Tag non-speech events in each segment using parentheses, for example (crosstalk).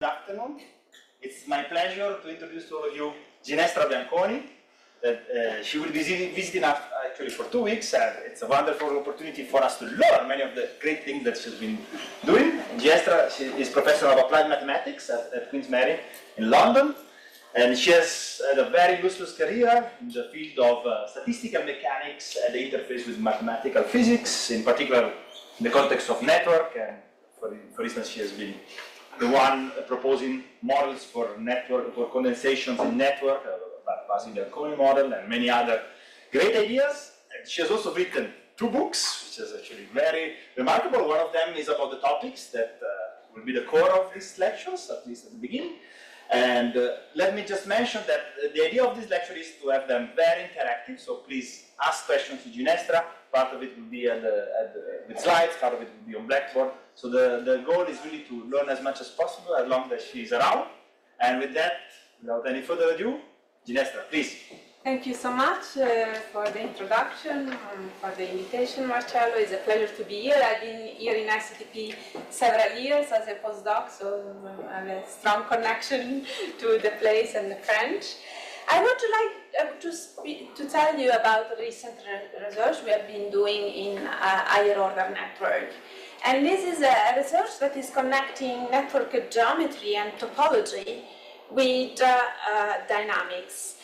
Good afternoon. It's my pleasure to introduce to all of you Ginestra Bianconi. That uh, she will be visiting us actually for two weeks, and it's a wonderful opportunity for us to learn many of the great things that she's been doing. Ginestra she is professor of applied mathematics at, at Queen's Mary in London, and she has had a very illustrious career in the field of uh, statistical mechanics and the interface with mathematical physics, in particular in the context of network. And for, for instance, she has been the one proposing models for network for condensations in network, uh, like Barabási-Bianconi model, and many other great ideas. And she has also written two books, which is actually very remarkable. One of them is about the topics that uh, will be the core of these lectures, at least at the beginning. And uh, let me just mention that the idea of this lecture is to have them very interactive, so please ask questions to Ginestra. Part of it will be at the, at the, with slides, part of it will be on Blackboard. So the, the goal is really to learn as much as possible as long as she is around. And with that, without any further ado, Ginestra, please. Thank you so much uh, for the introduction, um, for the invitation, Marcello. It's a pleasure to be here. I've been here in ICTP several years as a postdoc, so I have a strong connection to the place and the French. I would like uh, to, speak, to tell you about the recent re- research we have been doing in uh, higher order network. And this is a research that is connecting network geometry and topology with uh, uh, dynamics.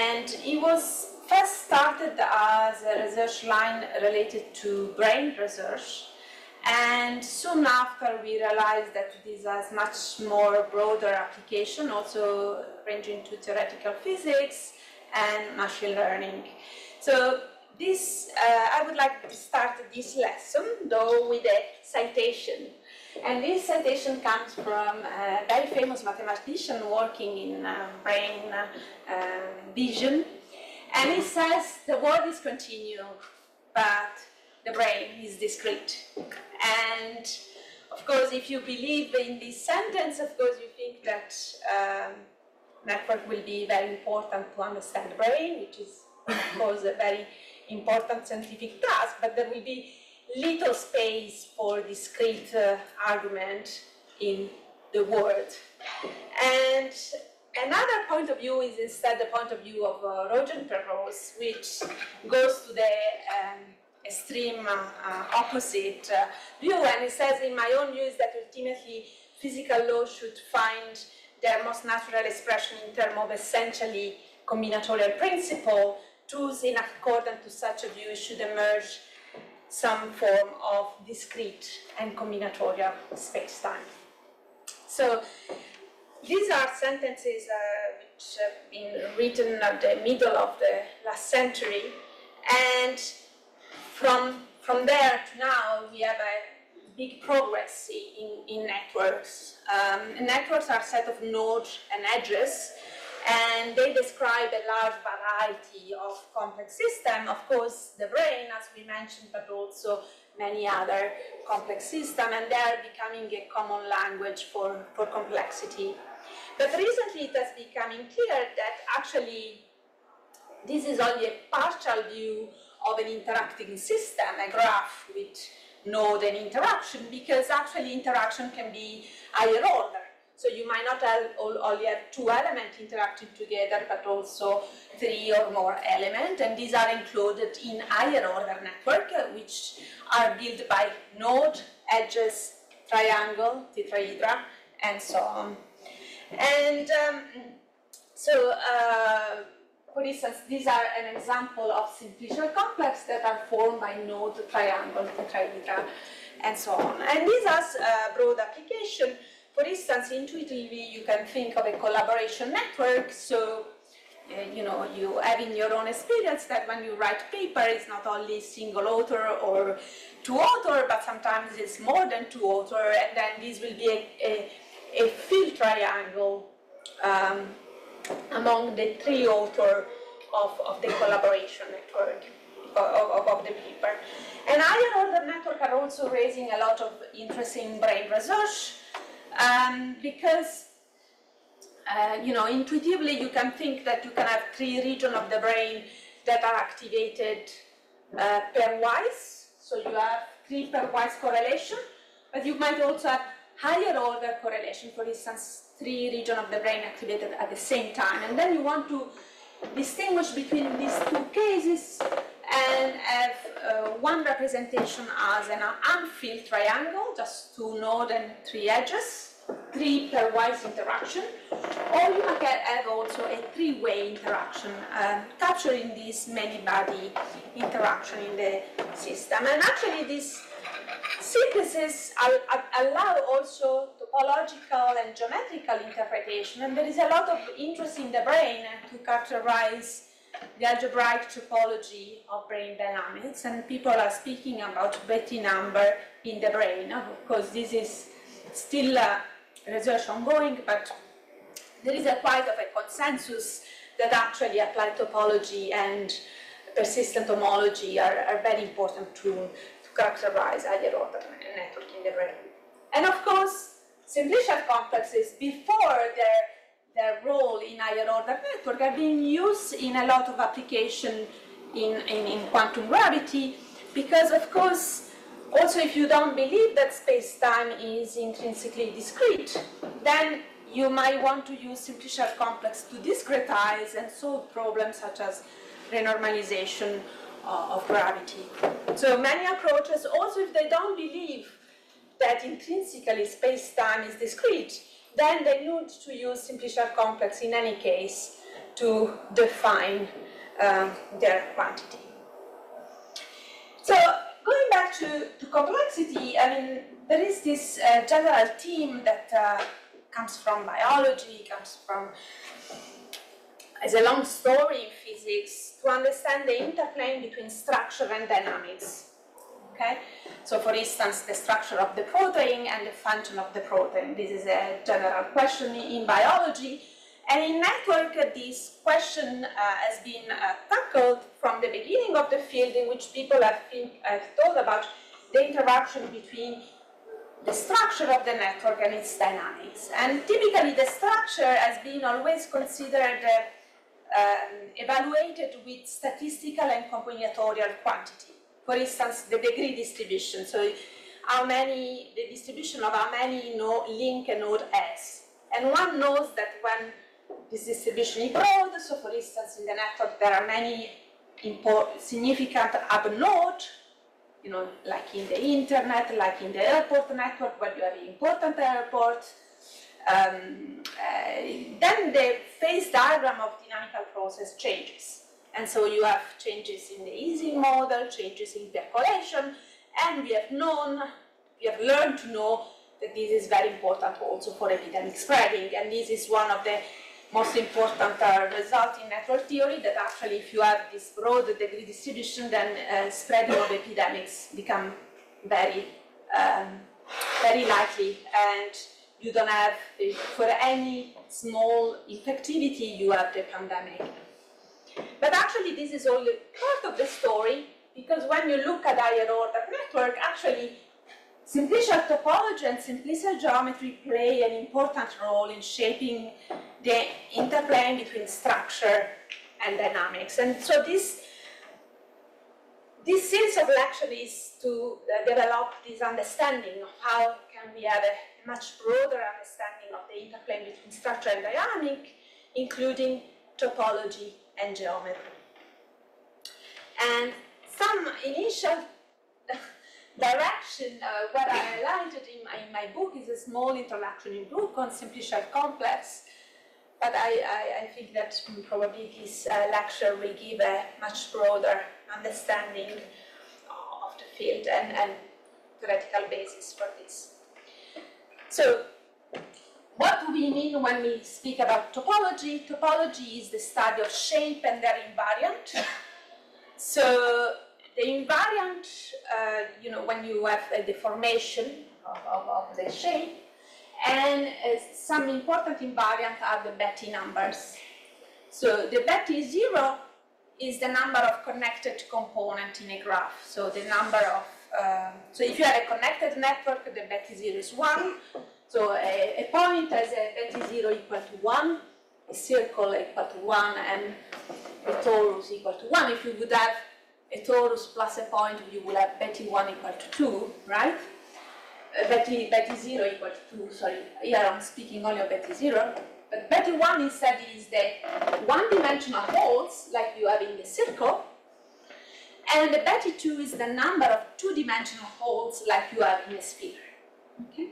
And it was first started as a research line related to brain research. And soon after, we realized that this has much more broader application, also ranging to theoretical physics and machine learning. So this, uh, I would like to start this lesson, though, with a citation. And this citation comes from a very famous mathematician working in uh, brain uh, vision. And he says the world is continuum, but the brain is discrete. And of course, if you believe in this sentence, of course, you think that um, network will be very important to understand the brain, which is, of course, a very important scientific task, but there will be little space for discrete uh, argument in the world. And another point of view is instead the point of view of uh, Roger Penrose, which goes to the um, extreme uh, uh, opposite uh, view, and it says, in my own view, is that ultimately physical law should find their most natural expression in terms of essentially combinatorial principle. Thus, in accordance to such a view, should emerge some form of discrete and combinatorial space-time. So these are sentences uh, which have been written at the middle of the last century, and from from there to now we have a big progress in, in networks. Um, networks are a set of nodes and edges, and they describe a large variety of complex systems. Of course, the brain, as we mentioned, but also many other complex systems, and they are becoming a common language for, for complexity. But recently it has becoming clear that actually this is only a partial view of an interacting system, a graph with node and interaction, because actually interaction can be higher order. So you might not have only have two elements interacting together, but also three or more elements, and these are included in higher order network, uh, which are built by node, edges, triangle, tetrahedra, and so on. And um, so, uh, for instance, these are an example of simplicial complex that are formed by node, triangle, tetrahedra, and so on. And this has a broad application. For instance, intuitively, you can think of a collaboration network. So, uh, you know, you have in your own experience that when you write paper, it's not only single author or two author, but sometimes it's more than two author, and then this will be a, a, a filled triangle um, among the three author of, of the collaboration network of, of, the paper. And higher order network are also raising a lot of interesting brain research um, because uh, you know intuitively you can think that you can have three regions of the brain that are activated uh, pairwise. So you have three pairwise correlation, but you might also have higher order correlation, for instance, three regions of the brain activated at the same time, and then you want to distinguish between these two cases and have uh, one representation as an unfilled triangle, just two nodes and three edges, three pairwise interaction, or you can have also a three-way interaction, um, capturing this many-body interaction in the system. And actually, this synthesis allow also topological and geometrical interpretation, and there is a lot of interest in the brain to characterize the algebraic topology of brain dynamics, and people are speaking about Betti number in the brain. Of course, this is still uh, research ongoing, but there is a quite of a consensus that actually applied topology and persistent homology are, are very important to, characterize higher order network in the brain. And of course, simplicial complexes before their, their role in higher order network are being used in a lot of application in, in, in quantum gravity because of course also if you don't believe that space-time is intrinsically discrete, then you might want to use simplicial complex to discretize and solve problems such as renormalization uh, of gravity. So many approaches, also if they don't believe that intrinsically space-time is discrete, then they need to use simplicial complex in any case to define um, their quantity. So going back to, to, complexity, I mean, there is this uh, general theme that uh, comes from biology, comes from, as a long story in physics, to understand the interplay between structure and dynamics. Okay? So for instance, the structure of the protein and the function of the protein. This is a general question in biology. And in network, this question uh, has been uh, tackled from the beginning of the field in which people have, think, have thought about the interaction between the structure of the network and its dynamics. And typically the structure has been always considered uh, um, evaluated with statistical and combinatorial quantity. For instance, the degree distribution, so how many, the distribution of how many node, link a node has. And one knows that when this distribution is broad, so for instance in the network there are many important, significant hub nodes, you know, like in the internet, like in the airport network where you have important airports, um, uh, then the phase diagram of dynamical process changes. And so you have changes in the Ising model, changes in percolation, and we have known, we have learned to know that this is very important also for epidemic spreading. And this is one of the most important uh, results in network theory that actually if you have this broad degree distribution, then uh, spreading of epidemics become very, um, very likely. And you don't have, for any small infectivity, you have the pandemic. But actually, this is only part of the story, because when you look at higher order network, actually, simplicial topology and simplicial geometry play an important role in shaping the interplay between structure and dynamics. And so this this series of lectures is to uh, develop this understanding of how can we have a much broader understanding of the interplay between structure and dynamic, including topology and geometry. And some initial (laughs) direction, uh, what I highlighted in my, in my, book is a small introduction in book on simplicial complex, but I, I, I think that probably this uh, lecture will give a much broader understanding of the field and, and theoretical basis for this. So what do we mean when we speak about topology? Topology is the study of shape and their invariant. So the invariant, uh, you know, when you have a deformation of, of, of the shape, and uh, some important invariant are the Betti numbers. So the Betti zero is the number of connected components in a graph. So the number of um, so if you have a connected network, the Betti zero is one. So a, a point has a Betti zero equal to one, a circle equal to one, and a torus equal to one. If you would have a torus plus a point, you will have Betti one equal to two, right? uh, Betti, Betti zero equal to two, sorry, here I'm speaking only of Betti zero. But Betti one instead is the one-dimensional holes like you have in the circle. And the Betti two is the number of two-dimensional holes like you have in a sphere. Okay?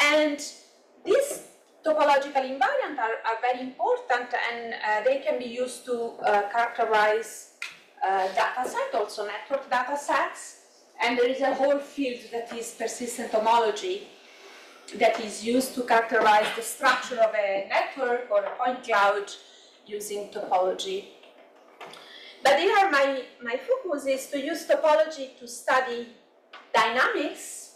And these topological invariants are, are very important and uh, they can be used to uh, characterize uh, data set, also network data sets. And there is a whole field that is persistent homology that is used to characterize the structure of a network or a point cloud using topology. But here my, my focus is to use topology to study dynamics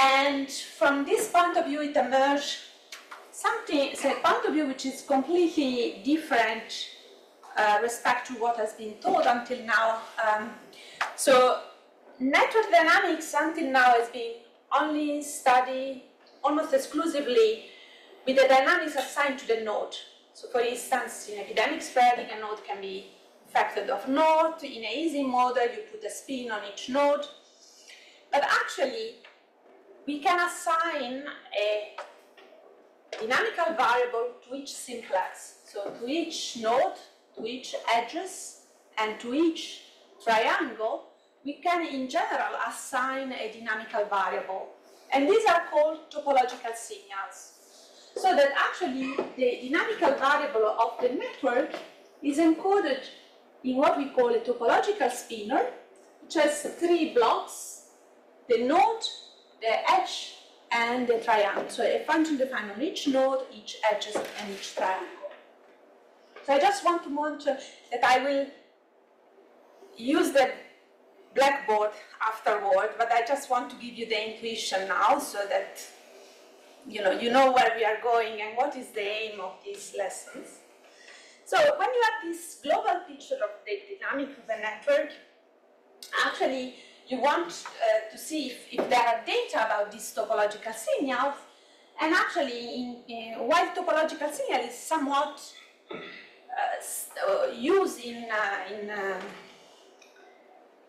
and from this point of view it emerged something, so a point of view which is completely different uh, respect to what has been taught until now. Um, so network dynamics until now has been only studied almost exclusively with the dynamics assigned to the node. So for instance, in epidemic spreading, a node can be factored of node. In an Ising model, you put a spin on each node. But actually, we can assign a dynamical variable to each simplex. So to each node, to each edges, and to each triangle, we can in general assign a dynamical variable. And these are called topological signals. So that actually the dynamical variable of the network is encoded in what we call a topological spinor, which has three blocks, the node, the edge, and the triangle. So a function defined on each node, each edges, and each triangle. So I just want to mention that I will use the blackboard afterward, but I just want to give you the intuition now so that you know you know where we are going and what is the aim of these lessons. So when you have this global picture of the dynamic of a network, actually you want uh, to see if, if there are data about these topological signals, and actually in, in, while topological signal is somewhat uh, used in, uh, in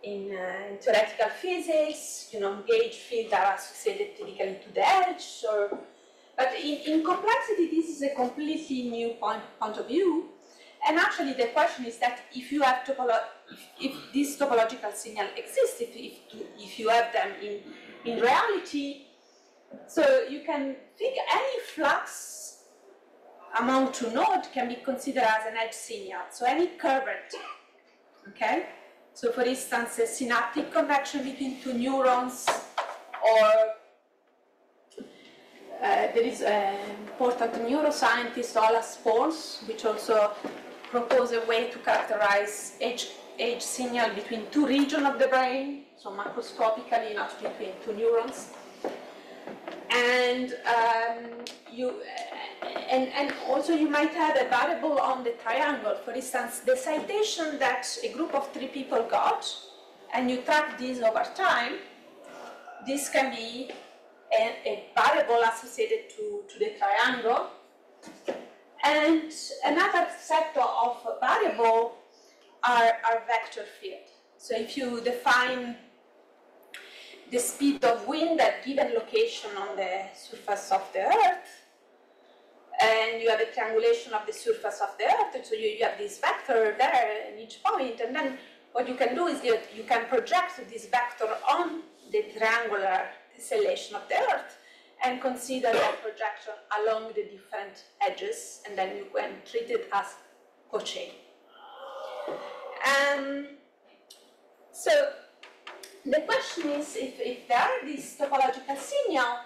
in, uh, in, theoretical physics, you know, gauge fields are associated typically to the edge, or, but in, in complexity, this is a completely new point, point of view. And actually, the question is that if you have topolo if, this topological signal exists, if, if, if you have them in, in reality, so you can think any flux among two nodes can be considered as an edge signal. So any current, okay? So for instance, a synaptic connection between two neurons or uh, there is an important neuroscientist, Olaf Sporns, which also proposed a way to characterize edge, edge signal between two regions of the brain, so macroscopically, not between two neurons. And um, you, and, and also you might have a variable on the triangle. For instance, the citation that a group of three people got, and you track this over time, this can be a, a variable associated to, to the triangle. And another set of variable are, are vector field. So if you define the speed of wind at given location on the surface of the Earth, and you have a triangulation of the surface of the Earth, so you, you have this vector there in each point, and then what you can do is you, you can project this vector on the triangular tessellation of the Earth and consider that projection along the different edges, and then you can treat it as cochain. Um, so the question is if, if there are these topological signals,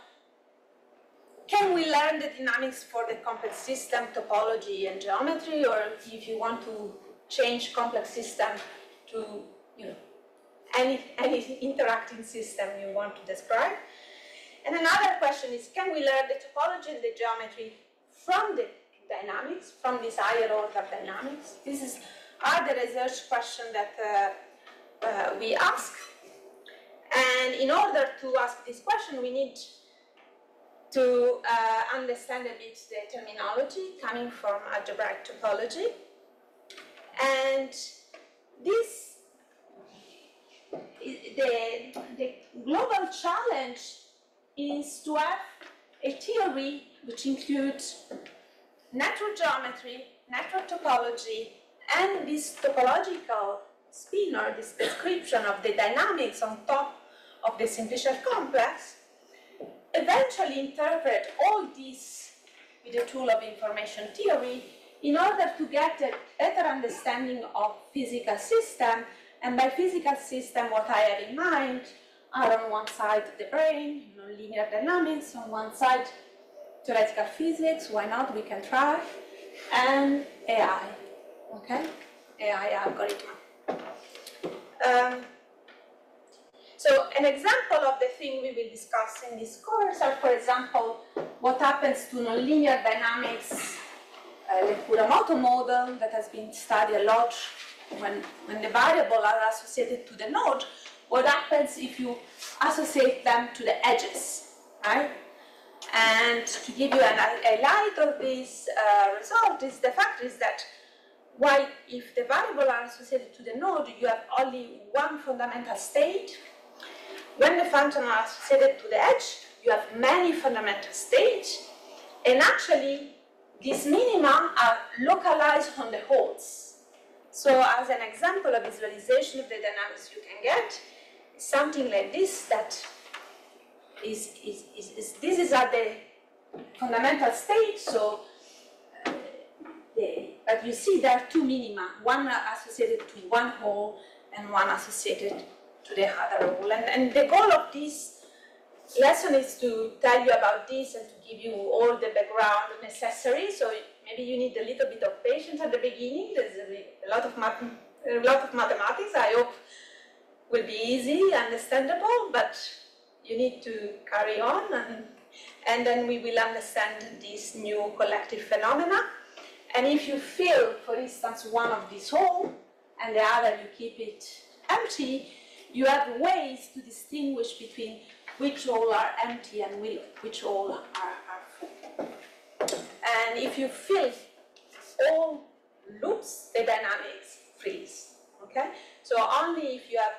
can we learn the dynamics for the complex system topology and geometry, or if you want to change complex system to you know any any interacting system you want to describe? And another question is, can we learn the topology and the geometry from the dynamics, from this higher order dynamics? This is are the research question that uh, uh, we ask. And in order to ask this question, we need to uh, understand a bit the terminology coming from algebraic topology. And this, the, the global challenge is to have a theory which includes natural geometry, natural topology, and this topological spinor this description of the dynamics on top of the simplicial complex, eventually interpret all this with the tool of information theory in order to get a better understanding of physical system. And by physical system what I have in mind are on one side the brain, linear dynamics, on one side theoretical physics, why not, we can try, and AI, okay, yeah, AI algorithm. Um, so an example of the thing we will discuss in this course are, for example, what happens to nonlinear dynamics, uh, the Kuramoto model that has been studied a lot when, when the variables are associated to the node, what happens if you associate them to the edges, right? And to give you an, a light of this uh, result is the fact is that while if the variable are associated to the node, you have only one fundamental state. When the function are associated to the edge, you have many fundamental states, and actually these minima are localized on the holes. So as an example of visualization of the dynamics you can get, something like this that is, is, is, is this is at the fundamental state, so but you see there are two minima, one associated to one hole and one associated to the other hole. And, and the goal of this lesson is to tell you about this and to give you all the background necessary. So maybe you need a little bit of patience at the beginning. There's a, lot of math, a lot of mathematics. I hope will be easy, understandable, but you need to carry on and, and then we will understand this new collective phenomena. And if you fill, for instance, one of these holes and the other you keep it empty, you have ways to distinguish between which all are empty and which all are, are full. And if you fill all loops, the dynamics freeze. Okay? So only if you have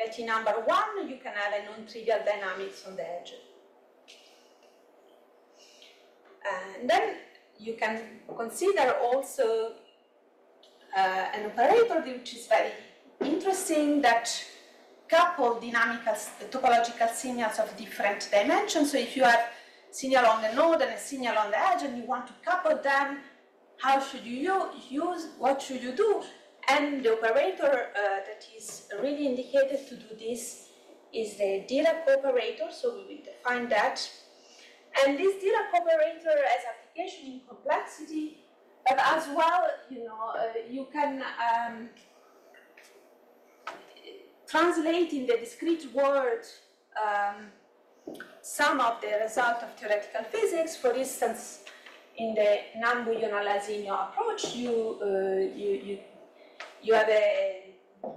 Betti number one, you can have a non-trivial dynamics on the edge. And then you can consider also uh, an operator which is very interesting that couple dynamical topological signals of different dimensions. So if you have signal on the node and a signal on the edge and you want to couple them, how should you use, what should you do? And the operator uh, that is really indicated to do this is the Dirac operator, so we will define that. And this Dirac operator has application in complexity, but as well, you know, uh, you can um, translate in the discrete world um, some of the result of theoretical physics. For instance, in the Nambu-Jona-Lasinio approach, you, uh, you, you you have a, a,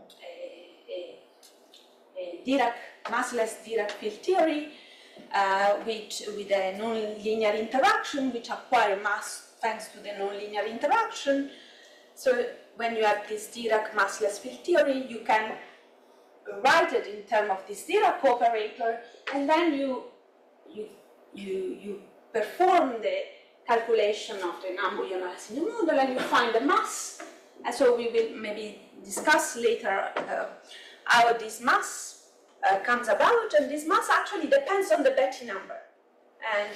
a, a Dirac, massless Dirac field theory, uh, which with a nonlinear interaction, which acquire mass thanks to the nonlinear interaction. So when you have this Dirac massless field theory, you can write it in terms of this Dirac operator, and then you you you you perform the calculation of the non-Boolean model, and you find the mass and so we will maybe discuss later uh, how this mass uh, comes about, and this mass actually depends on the Betti number. And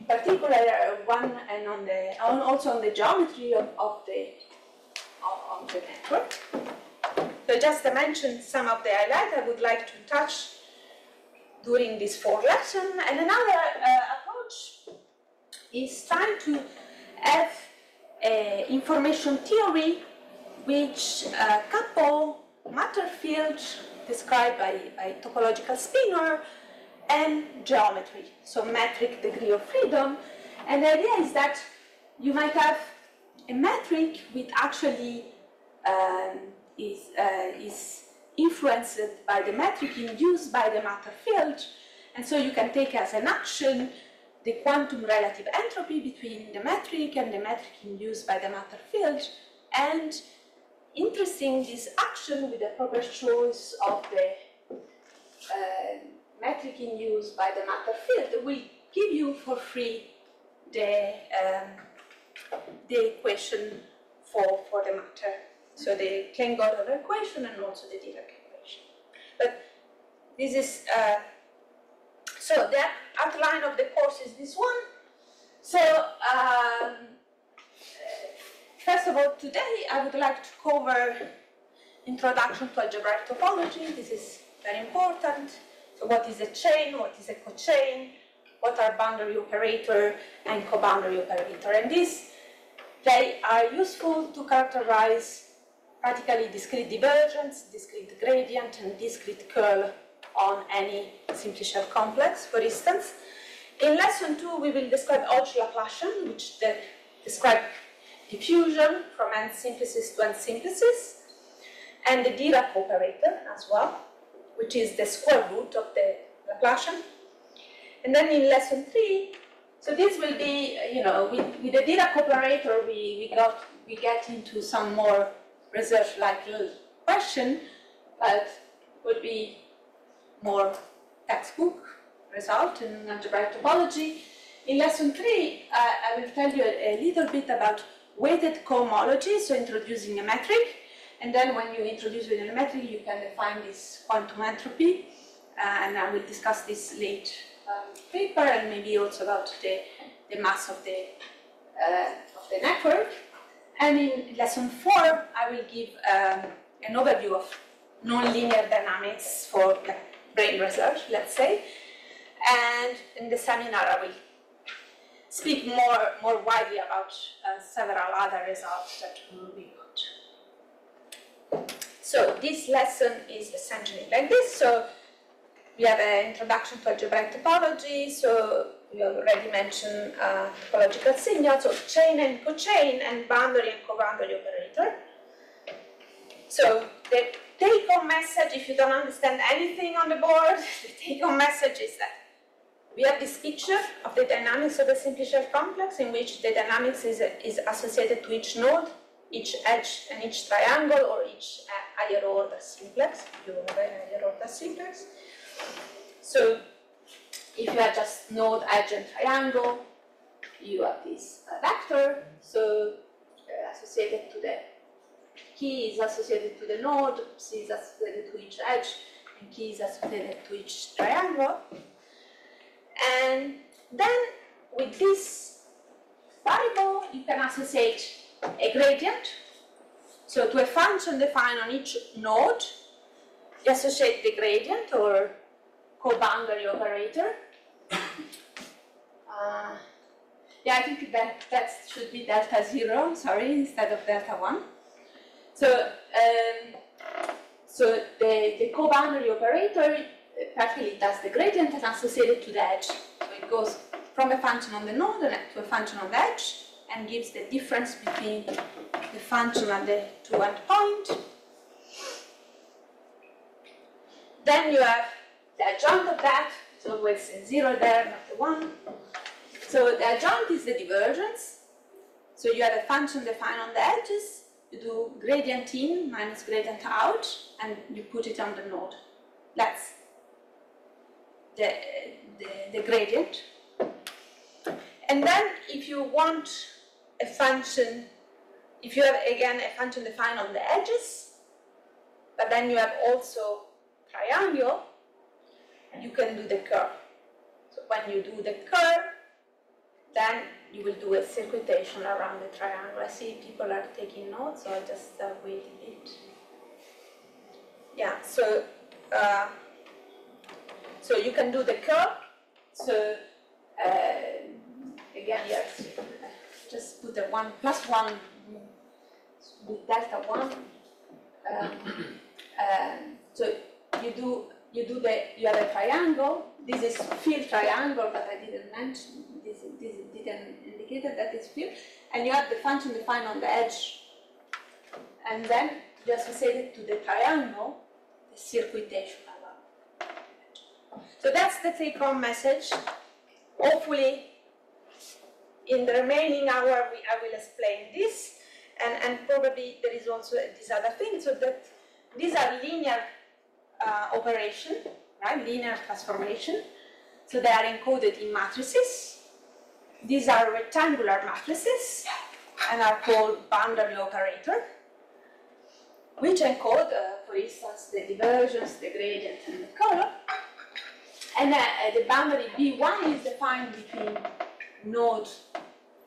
in particular, uh, one and on the on also on the geometry of, of the of, of, the network. So just to mention some of the highlights I would like to touch during this fourth lesson. And another uh, approach is trying to have information theory which uh, couple matter field described by, by topological spinor and geometry, so metric degree of freedom. And the idea is that you might have a metric which actually um, is, uh, is influenced by the metric induced by the matter field, and so you can take as an action the quantum relative entropy between the metric and the metric induced by the matter field, and interesting this action with the proper choice of the uh, metric in use by the matter field will give you for free the, um, the equation for, for the matter. So the Klein-Gordon equation and also the Dirac equation. But this is, uh, so the outline of the course is this one. So, um, first of all, today I would like to cover introduction to algebraic topology. This is very important. So what is a chain, what is a cochain, what are boundary operator and co-boundary operator. And these, they are useful to characterize practically discrete divergence, discrete gradient, and discrete curl on any simply complex, for instance. In lesson two, we will describe Hodge Laplacian, which de describe diffusion from n simplices to n simplices, and the Dirac operator as well, which is the square root of the Laplacian. And then in lesson three, so this will be, you know, with, with the Dirac operator, we, we, got, we get into some more research-like question, but would be more textbook result in algebraic topology. In lesson three, uh, I will tell you a, a, little bit about weighted cohomology, so introducing a metric. And then when you introduce a metric, you can define this quantum entropy. Uh, and I will discuss this late um, paper and maybe also about the, the mass of the, uh, of the network. And in lesson four, I will give um, an overview of nonlinear dynamics for brain research, let's say. And in the seminar, I will speak more, more widely about uh, several other results that will be got. So this lesson is essentially like this. So we have an introduction to algebraic topology. So we already mentioned uh, topological signals, so chain and cochain, and boundary and co-boundary operator. So the take-home message, if you don't understand anything on the board, (laughs) the take-home message is that we have this picture of the dynamics of the simplicial complex in which the dynamics is, is associated to each node, each edge, and each triangle, or each uh, higher order simplex, you have a higher order simplex. So if you have just node, edge, and triangle, you have this vector, so uh, associated to the key is associated to the node, C is associated to each edge, and key is associated to each triangle. And then with this variable, you can associate a gradient. So to a function defined on each node, you associate the gradient or co-boundary operator. Uh, yeah, I think that that should be delta zero, sorry, instead of delta one. So, um, so the, the co-boundary operator practically does the gradient and associated to the edge. So it goes from a function on the node to a function on the edge and gives the difference between the function at the two-end point. Then you have the adjoint of that, it's always a zero there, not a one. So the adjoint is the divergence. So you have a function defined on the edges, you do gradient in minus gradient out, and you put it on the node. That's the, the, the gradient. And then if you want a function, if you have again a function defined on the edges, but then you have also triangle, you can do the curl. So when you do the curl, then you will do a circuitation around the triangle. I see people are taking notes, so I'll just uh, wait a bit. Yeah, so uh, so you can do the curl. So uh, again, yes, just put the one plus one with delta one. Um, uh, so you do you do the you have a triangle. This is filled triangle, but I didn't mention. This, this didn't indicate that it's field, and you have the function defined on the edge, and then you associate it to the triangle, the circuitation. So that's the take-home message. Hopefully, in the remaining hour, we, I will explain this, and, and probably there is also this other thing, so that these are linear uh, operation, right? Linear transformation. So they are encoded in matrices. These are rectangular matrices and are called boundary operator, which encode, uh, for instance, the divergence, the gradient, and the curl. And uh, the boundary B1 is defined between node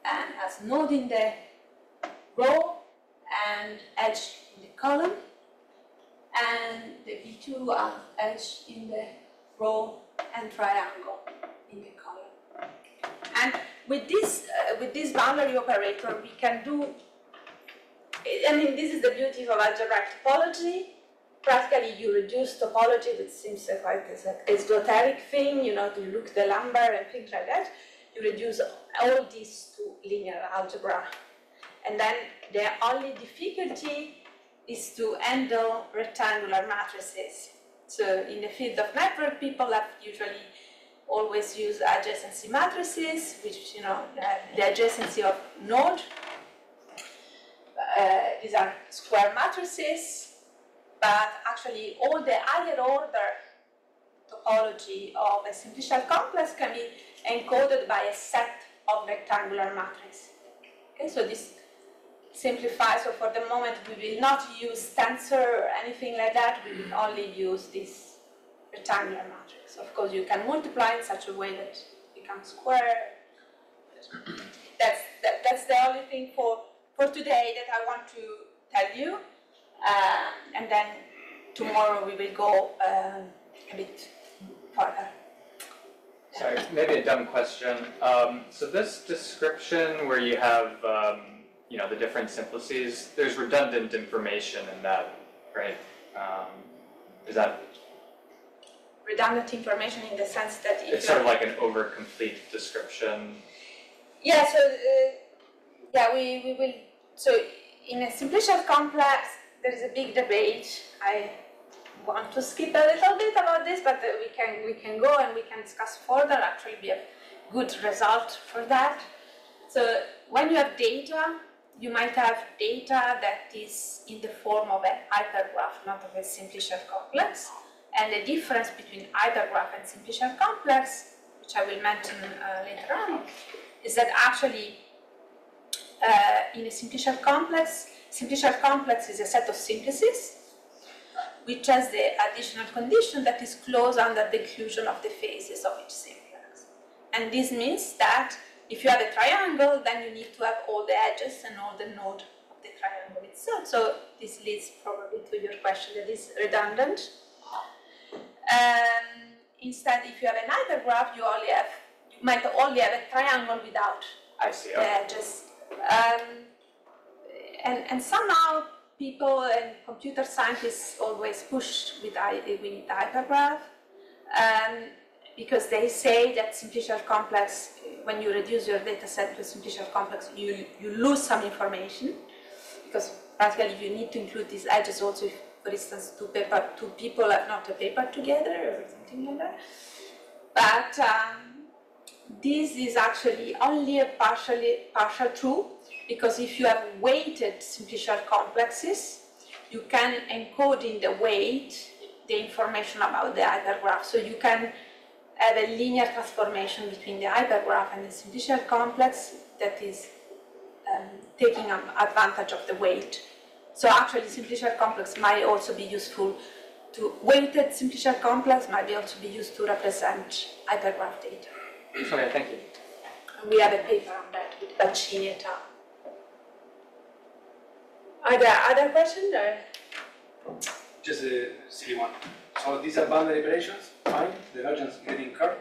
and as node in the row and edge in the column, and the B2 as edge in the row and triangle in the column. And with this, uh, with this boundary operator, we can do, I mean, this is the beauty of algebraic topology. Practically, you reduce topology, which seems quite esoteric thing, you know, to look the number and things like that. You reduce all these to linear algebra. And then the only difficulty is to handle rectangular matrices. So in the field of network, people have usually always used adjacency matrices, which you know the adjacency of node. Uh, these are square matrices, but actually all the higher order topology of a simplicial complex can be encoded by a set of rectangular matrices. Okay, so this simplifies. So for the moment, we will not use tensor or anything like that. We will only use this rectangular matrix. Of course, you can multiply in such a way that it becomes square. That's that, that's the only thing for for today that I want to tell you. Um, and then tomorrow we will go um, a bit further. Sorry, maybe a dumb question. Um, so this description where you have, um, you know, the different simplices, there's redundant information in that, right? Um, is that, Redundant information in the sense that it's sort of like an over-complete description. Yeah, so uh, yeah, we, we will. So in a simplicial complex, there is a big debate. I want to skip a little bit about this, but we can we can go and we can discuss further. Actually, be a good result for that. So when you have data, you might have data that is in the form of a hypergraph, not of a simplicial complex. And the difference between hypergraph and simplicial complex, which I will mention uh, later on, is that actually uh, in a simplicial complex, simplicial complex is a set of simplices which has the additional condition that is closed under the inclusion of the faces of each simplex. And this means that if you have a triangle, then you need to have all the edges and all the node of the triangle itself. So this leads probably to your question that is redundant. Um, instead, if you have an hypergraph, you only have you might only have a triangle without I see, the edges. Um, and, and somehow people and computer scientists always push with, I, with hypergraph um, because they say that simplicial complex, when you reduce your data set to simplicial complex, you, you lose some information because practically you need to include these edges also if, for instance, two, paper, two people have not a paper together or something like that. But um, this is actually only a partially partial true because if you have weighted simplicial complexes, you can encode in the weight the information about the hypergraph. So you can have a linear transformation between the hypergraph and the simplicial complex that is um, taking advantage of the weight. So actually simplicial complex might also be useful to weighted simplicial complex might be also be used to represent hypergraph data. Okay, thank you. And we have a paper on that with Baccini et al. Are there other questions or? Just a silly one. So these are boundary operations, fine, The divergence getting curl,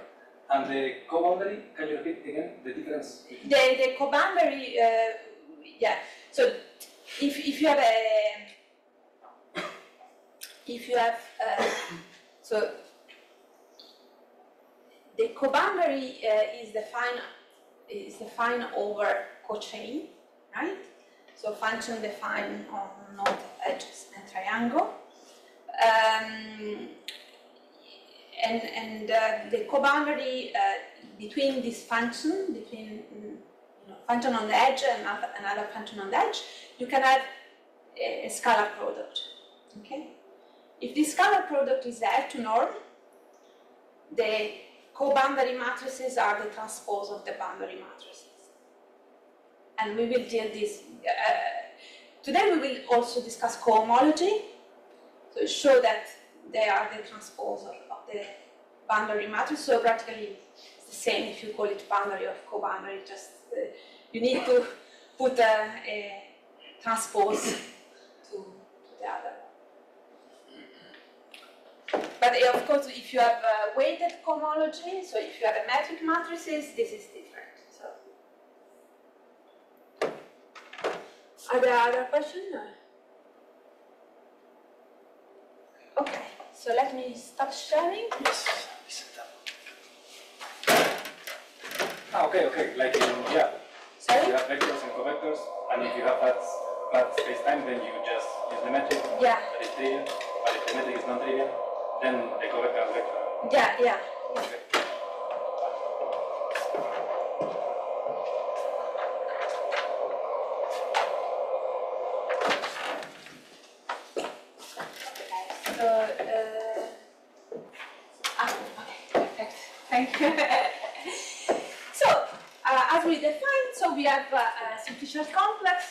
and the co-boundary, can you repeat again the difference? The, the co-boundary, uh, yeah, so if, if you have a, if you have, uh, so the co-boundary uh, is defined, is defined over cochain, right? So function defined on node edges and triangle. Um, and and uh, the co-boundary uh, between this function, between you know, function on the edge and another, function on the edge, you can have a, a scalar product. Okay. If this scalar product is the L2 norm, the co-boundary matrices are the transpose of the boundary matrices. And we will deal this, uh, today we will also discuss cohomology, to show that they are the transpose of the boundary matrix, so practically it's the same if you call it boundary or co-boundary, just uh, you need to put a, a transpose to, to the other. But of course, if you have uh, weighted cohomology, so if you have a metric matrices, this is different. So, are there other questions? Okay, so let me stop sharing. Yes, listen up. Ah, okay, okay, like in, yeah, Sorry? you have vectors and covectors, and if you have flat, flat space-time, then you just use the metric, Yeah, that is trivial, but if the metric is non-trivial, then the covector and vector. yeah, yeah. Okay.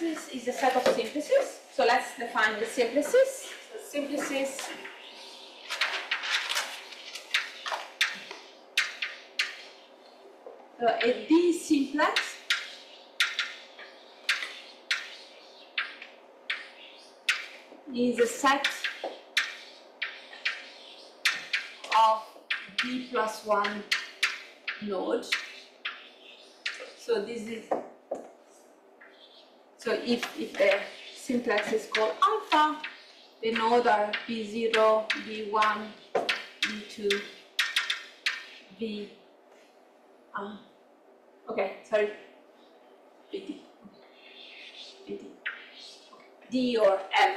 Is a set of simplices. So let's define the simplices. So simplices So a D simplex is a set of D plus one nodes. So this is, so if, if the simplex is called alpha, nodes are B0, B1, B2, B, um, okay, sorry, BD, BD, D or M.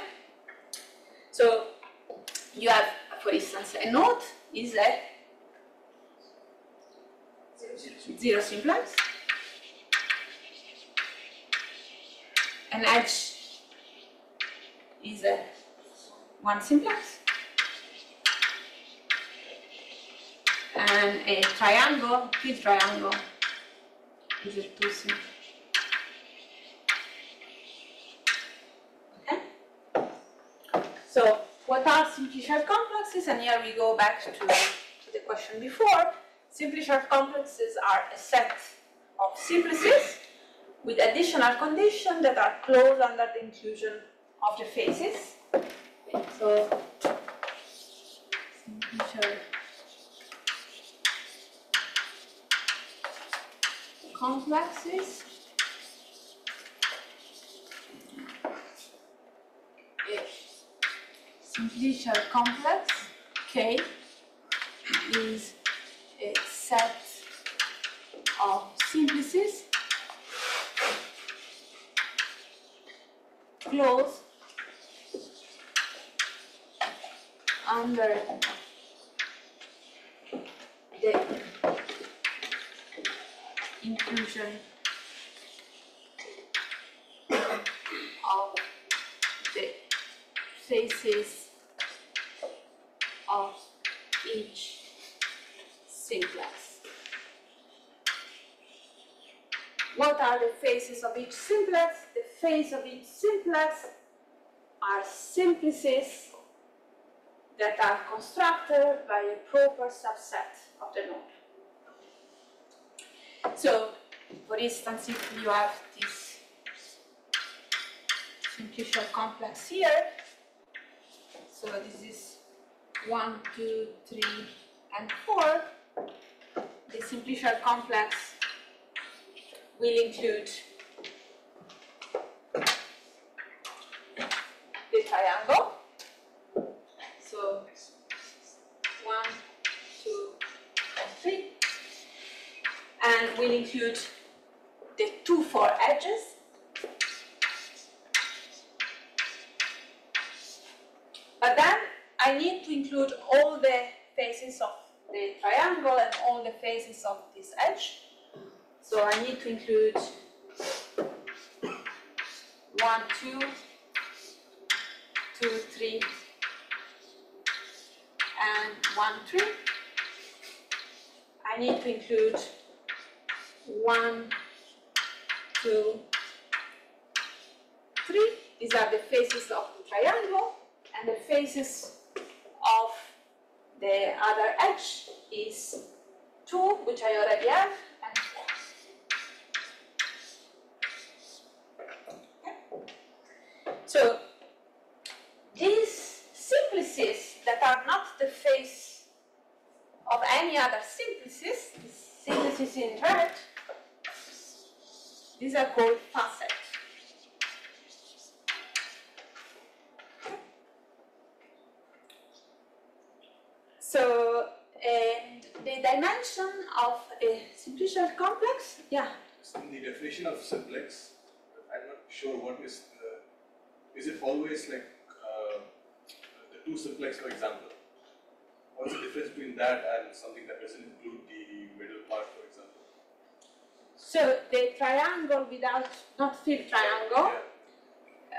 So you have, for instance, a node is a zero simplex. An edge is a one simplex. And a triangle, filled triangle, is two simplex. Okay? So, what are simplicial complexes? And here we go back to, the question before. Simplicial complexes are a set of simplices with additional conditions that are closed under the inclusion of the faces. So, simplicial complexes. simplicial complex. K is a set of simplices closed under the inclusion of the faces of each simplex. What are the faces of each simplex? The face of each simplex are simplices that are constructed by a proper subset of the node. So, for instance, if you have this simplicial complex here, so this is one, two, three, and four, the simplicial complex will include the triangle. So one, two, and three. And will include the two four edges. But then I need to include all the faces of the triangle and all the faces of this edge. So I need to include one, two, two, three, and one, three. I need to include one, two, three. These are the faces of the triangle, and the faces of the other edge is two, which I already have. So these simplices that are not the face of any other simplices, simplices in red, these are called facets. So, and the dimension of a simplicial complex, yeah, In the definition of simplex, I'm not sure what is the, is it always like, uh, the two simplex, for example? What's the difference between that and something that doesn't include the middle part, for example? So the triangle without, not filled triangle,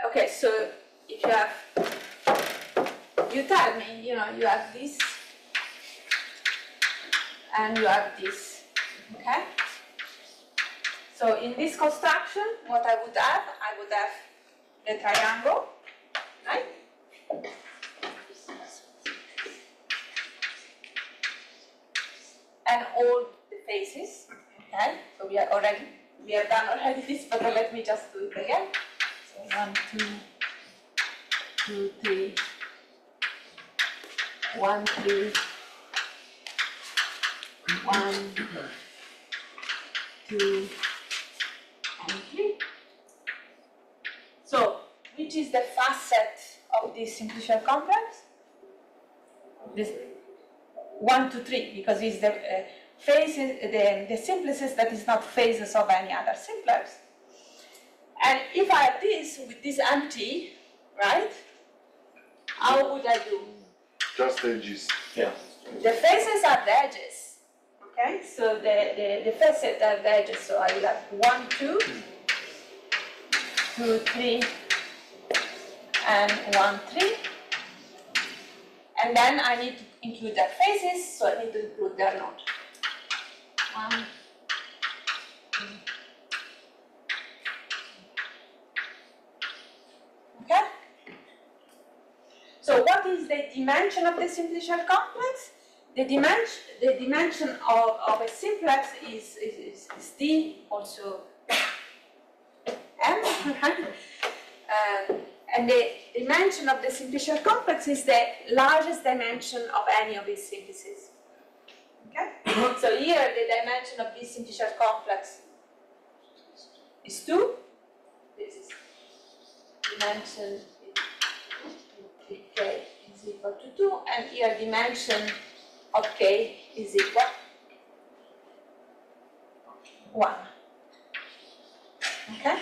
Okay, so if you have, you tell me, you know, you have this, and you have this, okay? So in this construction, what I would have, I would have the triangle, right? And all the faces, okay? So we are already, we have done already (laughs) this, but let me just do it again. So one, two, two, three, one, three, one, two, and three. So, which is the facet of this simplicial complex? This one, two, three, because it's the uh, faces, the, the simplices that is not phases of any other simplex. And if I have this with this empty, right? How would I do? Just edges. Yeah. The faces are the edges. Okay, so the, the, the faces are the edges. So I will have one, two, two, three, and one, three. And then I need to include their faces, so I need to include their node. One. Okay? So what is the dimension of the simplicial complex? The dimension, the dimension of, of a simplex is, is, is, D, also M? Um, (laughs) and the dimension of the simplicial complex is the largest dimension of any of these simplices. So here the dimension of this simplicial complex is 2. This is dimension k is equal to 2 and here dimension of k is equal 1. Okay?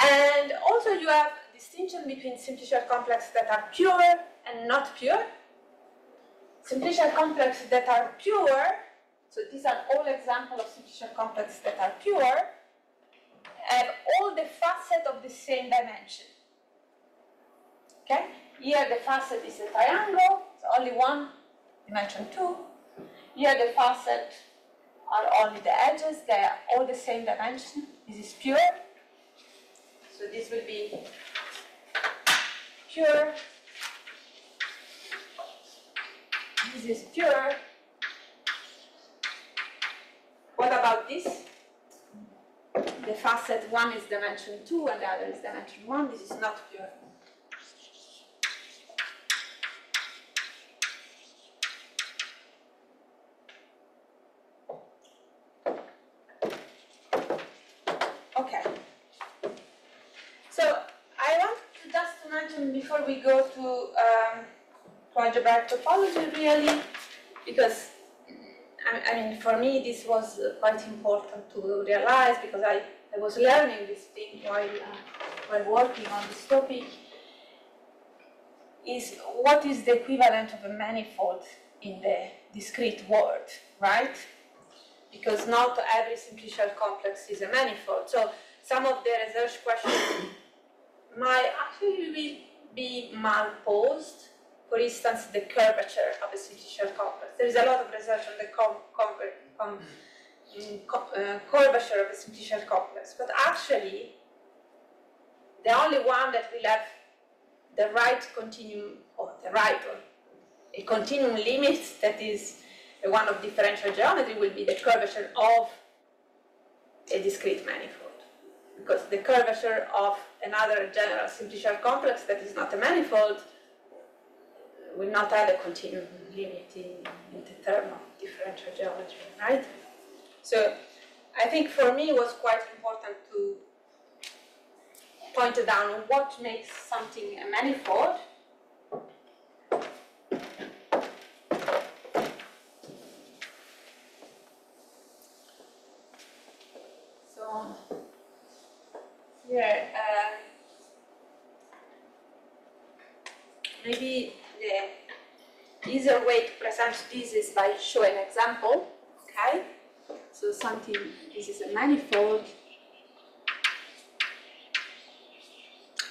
And also you have distinction between simplicial complexes that are pure and not pure. Simplicial complexes that are pure, so these are all examples of simplicial complexes that are pure, have all the facets of the same dimension. Okay? Here the facet is a triangle, so only one, dimension two. Here the facet are only the edges, they are all the same dimension. This is pure. So this will be pure. This is pure. What about this? The facet one is dimension two and the other is dimension one. This is not pure. Okay. So I want to just to mention before we go to um, to algebraic topology really, because I, mean for me this was uh, quite important to realize because I, I was learning this thing while uh, while working on this topic. Is what is the equivalent of a manifold in the discrete world, right? because not every simplicial complex is a manifold. So some of the research questions (coughs) might actually be, be mal posed for instance, the curvature of a simplicial complex. There is a lot of research on the com- com- com- mm, uh, curvature of a simplicial complex, but actually, the only one that will have the right continuum, or the right, or a continuum limit that is the one of differential geometry will be the curvature of a discrete manifold. Because the curvature of another general simplicial complex that is not a manifold will not have a continuum limit in, in the term of differential geometry, right? So I think for me it was quite important to point down what makes something a manifold So here, uh, maybe the easier present this is by showing an example, okay? So something, this is a manifold,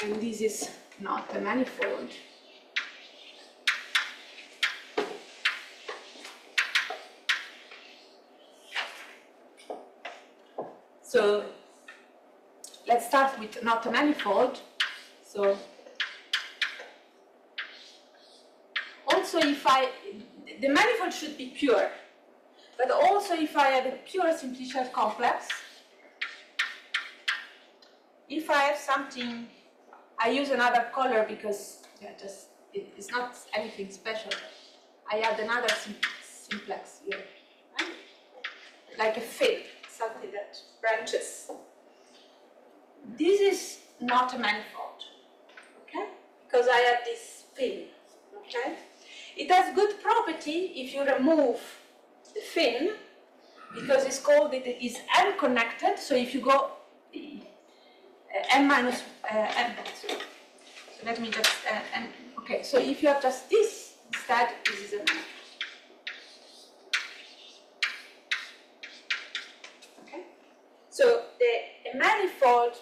and this is not a manifold. So let's start with not a manifold. So also if I, the manifold should be pure, but also if I have a pure simplicial complex, if I have something, I use another color because yeah, just it, it's not anything special. I add another sim- simplex here, right? like a fin, something that branches. This is not a manifold, okay? Because I have this fin, okay? It has good property if you remove the fin, because it's called it is M connected. So if you go uh, M minus uh, M, so, let me just uh, M, okay. So if you have just this instead, this is a. Okay. So the manifold,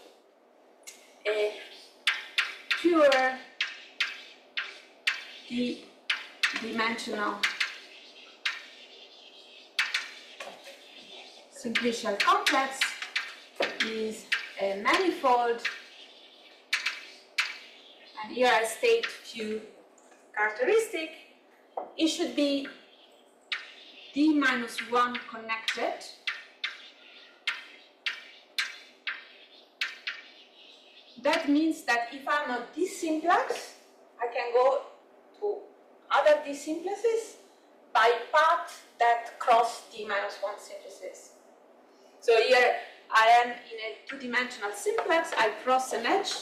a pure d dimensional simplicial complex is a manifold and here I state few characteristic. It should be d minus 1 connected. That means that if I'm on this simplex I can go other d simplexes by path that cross d minus 1 simplices. So here I am in a two-dimensional simplex, I cross an edge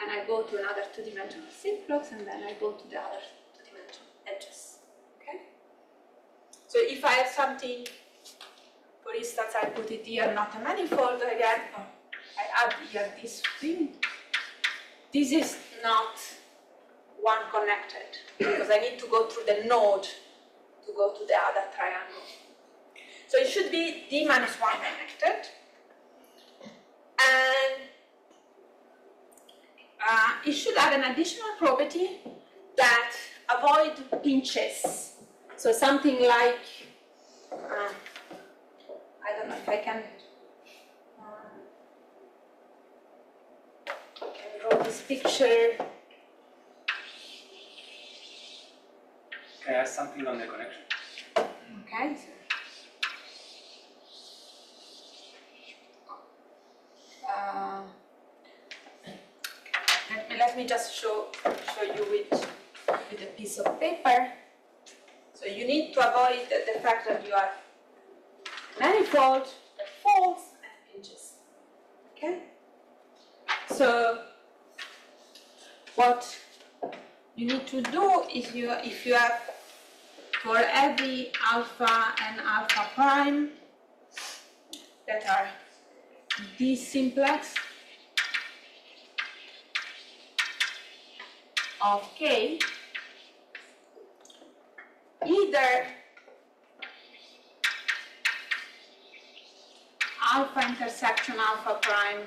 and I go to another two-dimensional simplex and then I go to the other two-dimensional edges. Okay? So if I have something, for instance, I put it here, not a manifold again, I add here this thing. This is not one connected because I need to go through the node to go to the other triangle. So it should be d minus 1 connected. And uh, it should have an additional property that avoid pinches. So something like, uh, I don't know if I can, uh, can draw this picture. Can something on the connection? Okay. Uh, let me let me just show show you with with a piece of paper. So you need to avoid the, the fact that you have manifold folds and pinches. Okay. So what you need to do is you if you have for every alpha and alpha prime that are d simplex of k, either alpha intersection alpha prime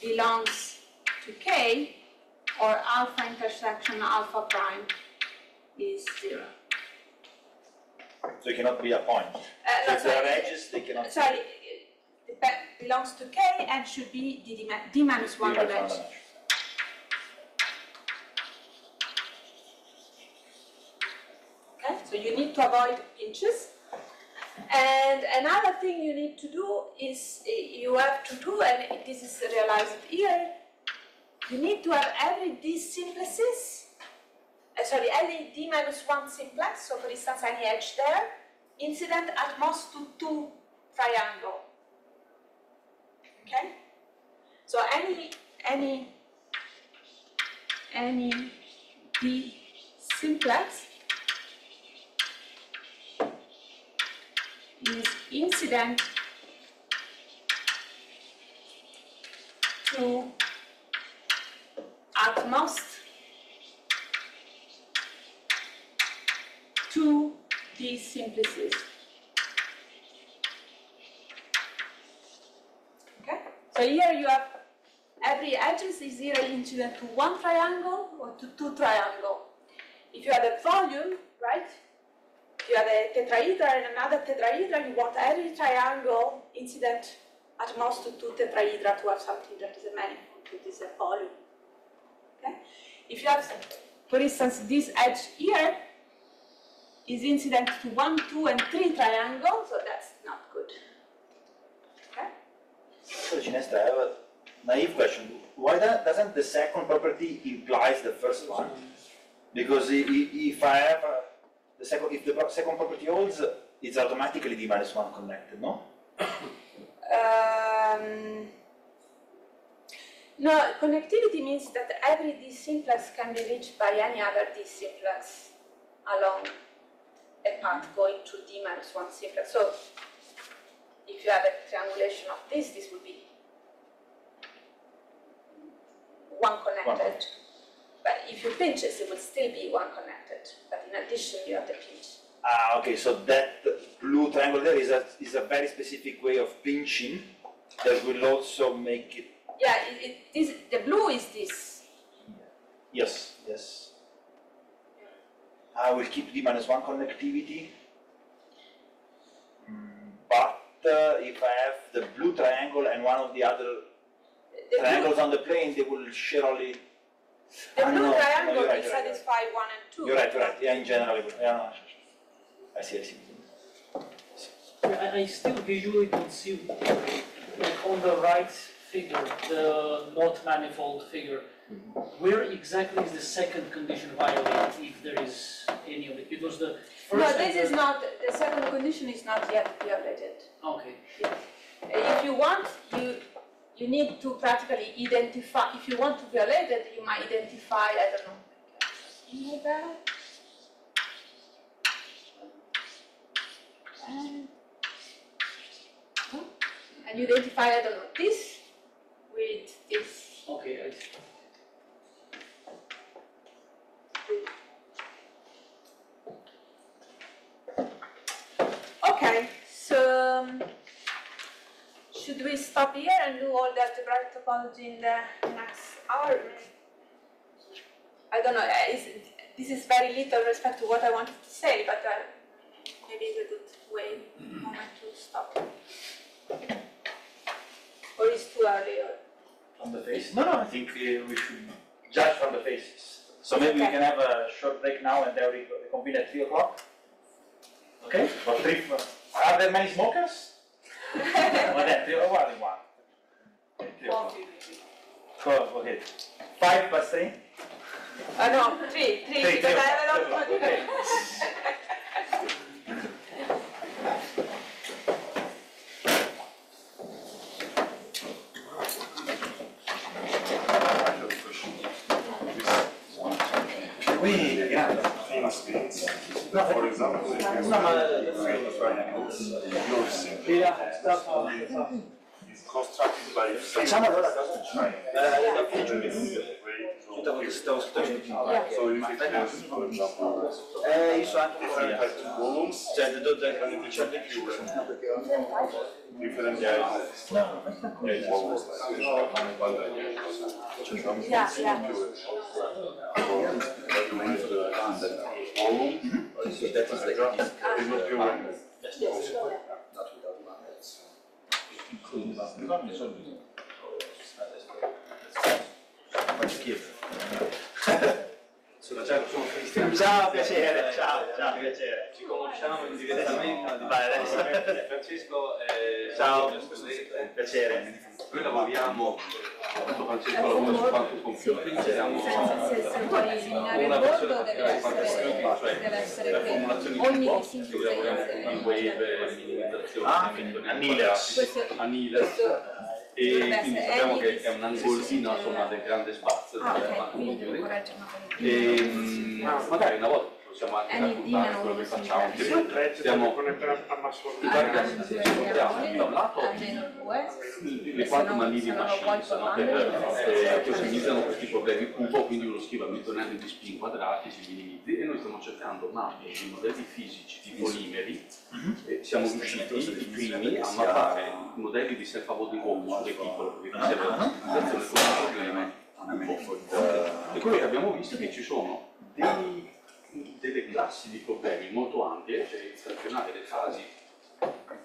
belongs to k or alpha intersection alpha prime is zero. So it cannot be a point. Uh, So no, if there are edges, they cannot. sorry, it be- belongs to K and should be d, d, d minus one be dimension. dimension. Okay, so you need to avoid pinches. And another thing you need to do is uh, you have to do, and this is realized here, you need to have every d simplices, uh, sorry, every d minus one simplex, so for instance any edge there, incident at most to two triangle. Okay? So any, any, any d simplex is incident to at most two these simplices. Okay, so here you have every edges is either incident to one triangle or to two triangle. If you have a volume, right, you have a tetrahedra and another tetrahedra, you want every triangle incident at most to two tetrahedra to have something that is a manifold, that is a volume. Okay? If you have, for instance, this edge here is incident to one, two, and three triangles, so that's not good. Okay? So Ginestra, I have a naive question. Why do- doesn't the second property implies the first one? Because if I have uh, the second, if the second property holds, it's automatically d minus one connected, no? Um, no, connectivity means that every D simplex can be reached by any other D simplex along a path going to D minus one simplex. So if you have a triangulation of this, this would be one connected. But if you pinch it, it will still be one connected. But in addition, you have the pinch. Ah, okay, so that blue triangle there is a, is a very specific way of pinching that will also make it, Yeah, it, it, this, the blue is this. yes, yes. I will keep d minus one connectivity. But uh, if I have the blue triangle and one of the other The blue, triangles on the plane, they will share only. the blue no, no, triangle you're will right, you're right, satisfy one and two. You're right, you're right, yeah, in general, it will- yeah, no, I see, I see. I, I still visually don't see, like on the right figure, the not manifold figure, where exactly is the second condition violated, if there is any of it? Because the first. No, this is not, the second condition is not yet violated. Okay, Uh, If you want, you, you need to practically identify, if you want to violate it, you might identify, I don't know. like that. And and you identify, I don't know, this with this. okay, I see. Okay, so um, should we stop here and do all the algebraic topology in the next hour? I don't know, uh, is, this is very little respect to what I wanted to say, but uh, maybe it's a good way, moment to stop. Or it's too early or? From the face? No, no, I think uh, we should judge from the faces. So maybe we can have a short break now and then we convene at three o'clock? Okay, or three, are there many smokers? Well then, three, well, one. Okay, three o'clock. Cool, okay. Five past three? Uh, no, three, three, Three, because three I have a lot o'clock, of okay. (laughs) Oui, grande. For example, if you No, ma three triangles, your simple is constructed by Facciamo allora cosa? Eh, da fine Yeah, yeah. Yes, include about the communism. Let's give. Certo, sono Giacomo, sono Cristiano. Ciao, piacere, ciao, ciao, piacere. Ci conosciamo indirettamente no, no, Francesco eh, è eh, ciao. Piacere. Noi lavoriamo, tanto Francesco lavora su quanto computer, siamo una versione persona di quanto fatto studi, cioè la formulazione di box, lavoriamo con una wave, minimizzazione, a Niles. A Niles e Vabbè, quindi sappiamo è che è un angolino insomma del grande spazio ah, okay, quindi, una e, ehm, magari una volta possiamo anche di raccontare quello che facciamo, che stiamo ci scontriamo da un lato almeno due. le machines no? che, eh, che ottimizzano questi problemi cubo, quindi uno scrive a mettonelli di spin quadrati, si minimizzi e noi stiamo cercando mappe di modelli fisici di polimeri e siamo riusciti i primi a mappare i modelli di self-avoiding home sul reticolo perché qui serve la sintetizzazione con il problema. E quello che abbiamo visto è che ci sono dei- classi di problemi molto ampie, cioè istazionare le fasi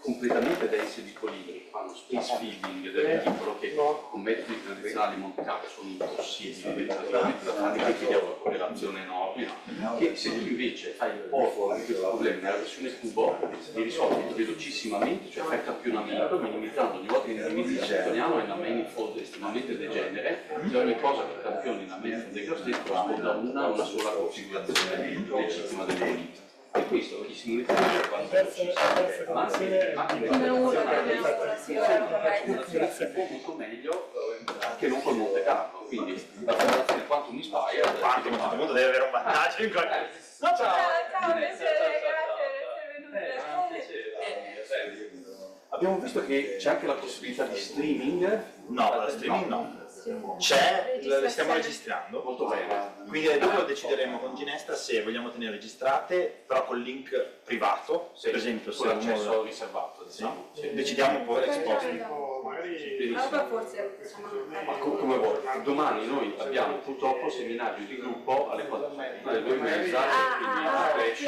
completamente dense di polimeri, che fanno space filling del reticolo che con metodi tradizionali montati sono impossibili, praticamente da fare che chiediamo una correlazione enorme, no? che se tu invece fai il porto di questo problema nella versione cubo, li risolvi velocissimamente, cioè fai campionamento, minimizzando ogni volta che individui istazionano in una manifold estremamente degenere, se ogni cosa che campioni in una manifold degrossetto corrisponde a una, una sola configurazione legittima del polimero. E questo chi si monetizza quando ma anche per la non si può molto meglio eh, che non col Monte Carlo, quindi la fondazione Quantum Inspire Quanto, ma tutto il mondo deve avere un vantaggio in qualche... No, ciao! Ciao, piacere, grazie essere venuti. Abbiamo visto che c'è anche la possibilità di streaming. No, la streaming no. C'è, la stiamo registrando. Molto bene. Quindi dopo decideremo con Ginestra se vogliamo tenere registrate, però col link privato, per esempio se con l'accesso uno... riservato, diciamo. Sì. Decidiamo un po' l'esposto. Magari Ma poi forse insomma, Ma co- come vuoi, domani noi abbiamo purtroppo seminario di gruppo alle 4 alle 2 e mezza Ah, e quindi ah, ah, cresce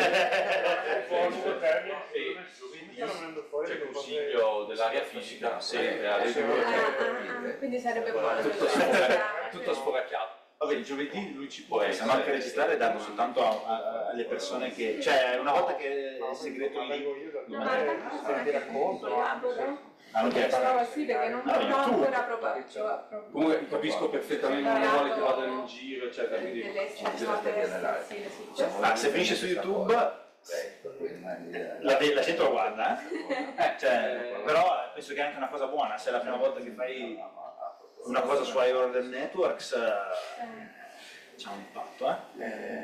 e giovedì c'è il consiglio dell'area fisica sempre alle 2 ah, ah, ah, quindi sarebbe buono. Tutto, sforacchiato, sforacchiato. Vabbè, giovedì lui ci può essere. anche registrare darlo soltanto a- a- alle persone che... Cioè, una volta che è segreto il link... No, ma ti racconto, Hanno chiesto. Però sì, perché non, non ho ancora provato. cioè, proprio- Comunque capisco perfettamente non vuole che vadano in giro, eccetera, quindi Ah, se finisce su YouTube, la, la gente lo guarda, eh? (laughs) Cioè, però penso che è anche una cosa buona, se è la prima volta che fai una cosa su iOrder Networks, eh, c'ha un impatto, eh?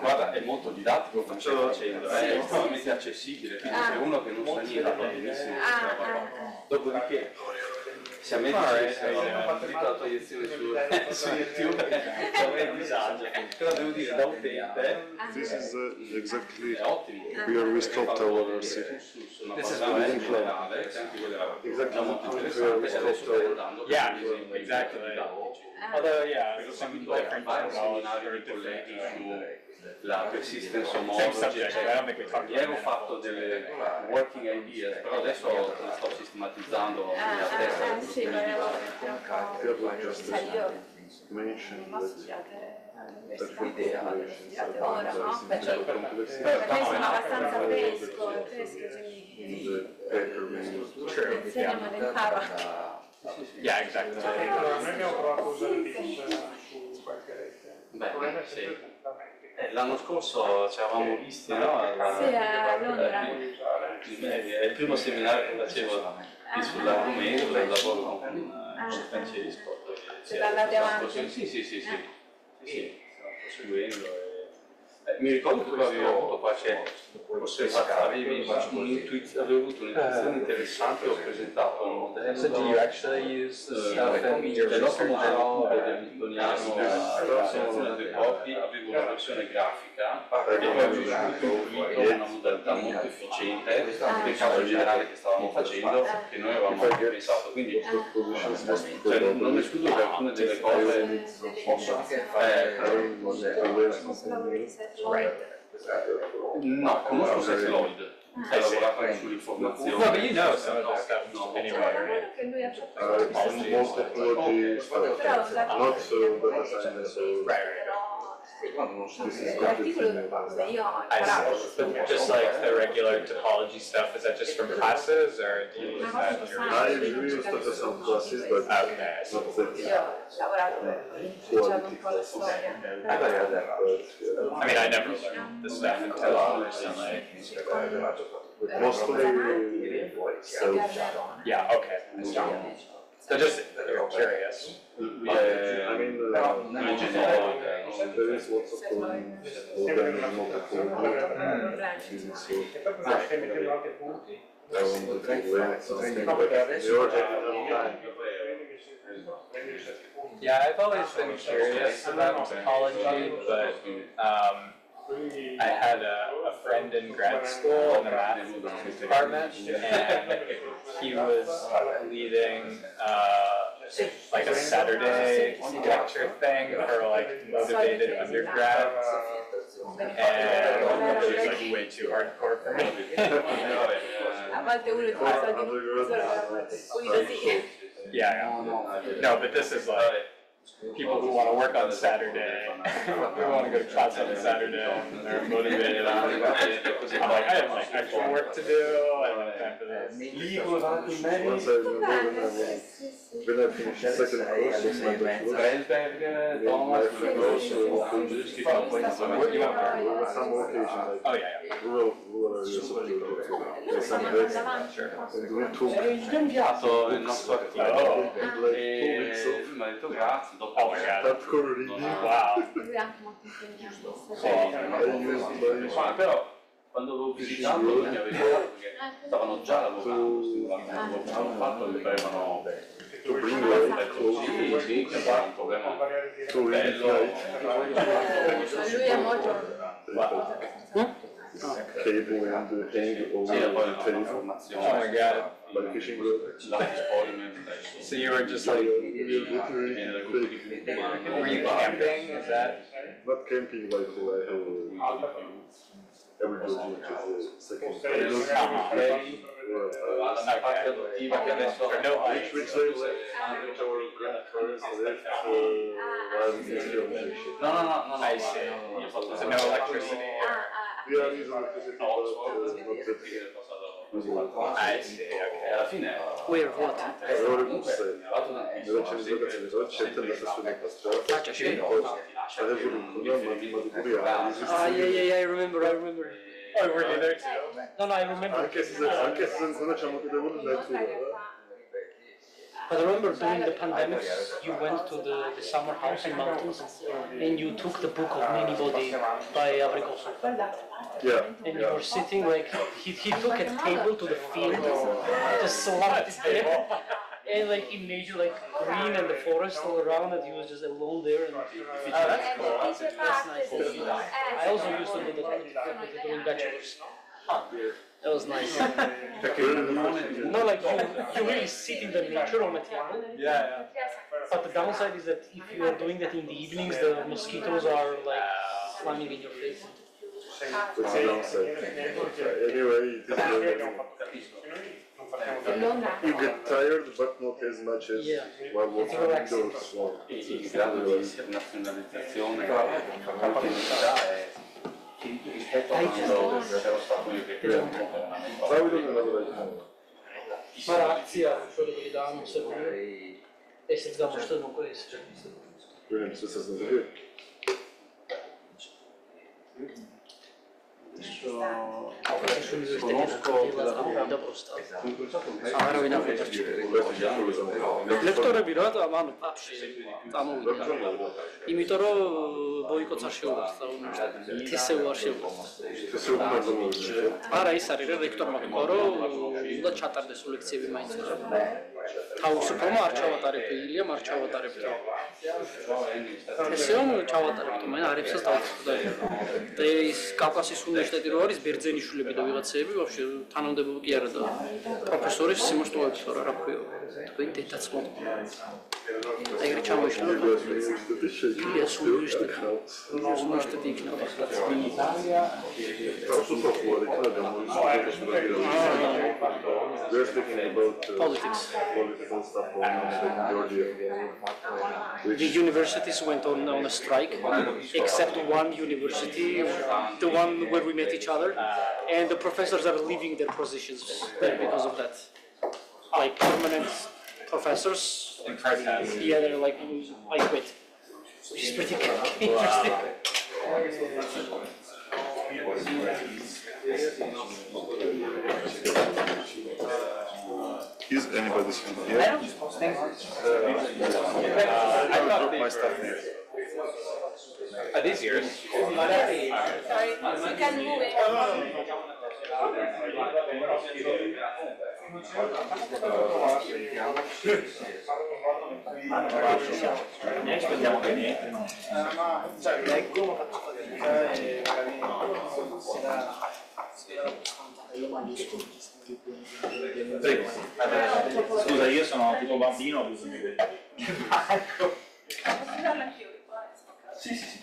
Guarda, è molto didattico, faccio facendo, è estremamente accessibile, quindi se uno che non sa niente va benissimo Ah, questa roba. ah, ah. Dopodiché, se a me dicesse ho fatto la togliazione su, (laughs) su YouTube, avrei un disagio. Però devo dire, da utente, This is uh, exactly. è ottimo. where we stopped our city. Sono This is abbastanza within generale, c'è anche quella Exactly. già molto where we interessante, e adesso stopped sto our andando Yeah, per esempi exactly. Didattici. Ah. Although, yeah, Perché ho some seguito different vari technologies, seminari very di colleghi different. sulla persistence Same homology, subject, eccetera. I don't think we talked Ieri ho about fatto delle working ideas, però adesso le sto sistematizzando Ah, nella ah, testa. ah, sì, volevo mettere un po'. Sai, io mentioned non ho that studiato all'università, Certo, ho studiato ora, no? Per, Cioè, per me sono abbastanza fresco, fresco, quindi the paper manuscript. Mi insegno ma ne imparo. Yeah, exactly. Noi abbiamo provato a usare Linux su qualche rete. È sì. Eh, L'anno scorso ci eravamo visti, no? Alla- Sì, a Londra. Eh, È il primo seminario che facevo qui sull'argomento, e lavoro con Ah. eh, Francesco. Siete andati avanti? Sì, sì, sì, sì, sì, sì, sì, stiamo proseguendo. E- eh, mi ricordo che tu avevi avuto qualche, un'intuiz- avevi avuto un'intuizione interessante, ho presentato un modello. So do you actually use the stuff in your Del modello hamiltoniano alla selezione dei corpi avevo una versione grafica che poi avevo in una modalità molto efficiente nel caso generale che stavamo facendo che noi avevamo pensato quindi cioè, non non escludo che alcune delle cose possono Posso lavorare No, conosco Seth Lloyd, che ha lavorato sull'informazione. No, but you know some of this stuff No, anyway, right? Che lui ha fatto Uh, it's most technology stuff, Però usato not data science or Right, right, but just like the regular topology stuff, is that just from classes or do you use that in your? I usually used to have some classes, but Okay, I see. not that Io ho lavorato diciamo un po' I mean, I never learned this stuff until recently. Mostly self. Yeah, okay. So just curious. I mean, uh, there is lots of coding, then multiple branches, so I wanted to learn something, but the order Yeah, I've always been curious about topology, but um, I had a, a friend in grad school in the math department, and he was leading uh, like a Saturday lecture thing for like motivated undergrads, and it was like way too hardcore for me. A volte uno ti fa di poi così. Yeah, yeah. No, but this is like people who want to work on Saturday, who want to go to class on Saturday, and they're motivated. I'm like, I have like actual work to do. I don't have time for this. Once I remember when I was, when I finished second course in my bachelor, then my friend also What you want? there was some occasion like Oh yeah, yeah. rural, rural areas of Europe, there's some rest, Sure. and we took Gli ho inviato il nostro articolo Oh. like two e weeks lui mi ha detto grazie, dopo Oh god. hardcore reading. Wow. Lui è anche molto impegnante. Sì, ma però quando avevo visitato lui mi aveva detto che stavano già lavorando, sicuramente. Hanno fatto che avevano to bring light close sì, sì, che era un problema bello. Lui è molto cable and uh, hang all sì, e the una tape informazione Oh my god. by fishing rod. So you were just like, we are literally viene dal gruppo di gruppo umano were you camping? Is that? not camping like I have every building which is a second phase. la mia parte adottiva che adesso For no Which, which they left, which our grandparents left uh, while we were young. no no no no no I see. io ho fatto So no electricity. We are using electricity, but not that usable. I see. Okay. alla fine Where, what? Allora tu sei, vado da invece di ragazzi, di oggi c'è tanta sessione passata, Ah, c'è sì. poi adesso un programma di maturiale, Ah, yeah, yeah, yeah, I remember, I remember. Oh, were you there too? No, no, I remember. anche se, anche se non conosciamo che devono leggere, But I remember during the pandemic, you went to the, the summer house in mountains and you took the book of Many Body by Abrikosov. yeah, And you were sitting like, he, he took a table to the field, just slapped it there. (laughs) And like he made you like green and the forest all around and he was just alone there and Oh, that's cool. I also used to do that during bachelors. That was nice. (laughs) No, like you, you really sit in the nature on a table. Yeah, But the downside is that if you are doing that in the evenings, the mosquitoes are like slamming in your face. that's the downside. Anyway, it is very- you get tired, but not as much as Yeah. while walking indoors. So, il grado di internazionalizzazione l'autenticità è rispetto a quando ero stato io che ero How we don't know Marakcija, što da damo se E sad znamo što je არავინ ახლა ლექტორები რა ანუ პაპში წამოვიდა. იმიტომ რომ ბოიკოტს არ შეუძლია უნივერსიტეტი თესევ არ შეუძლია არა ის არის რა რექტორმა თქვა რომ უნდა ჩატარდეს ლექციები მაინც. თავისუფლმა არ ჩავატარებ ილია არ ჩავატარებ ესე რომ ჩავატარებ თუმცა არ ეცოს თავისუფლად და ის კავკასიის უნივერსიტეტი რო არის ბერძენიშვილები ვიდეო ვიღაცები ვაფშე თანამდებობი კი არა და პროფესორი სიმოსტოვებს რა რა ქვია თქვენ დედაც მო ეგრე ჩამოიშლა უნივერსიტეტი ილიას უნივერსიტეტი იქნება not a We're speaking about uh, politics. Political stuff on Georgia. The universities went on, on a strike, except one university, the one where we met each other, and the professors are leaving their positions there because of that. Like permanent professors. Yeah, they're like, I quit. Which is pretty interesting. (laughs) Is anybody still here? I thought Drop they my stuff here. Are these yours? Sorry, you can move it. Ne speriamo che niente, no? leggo, ma faccio fatica e magari Prego. Scusa, io sono tipo bambino, ho bisogno di Sì, sì, sì.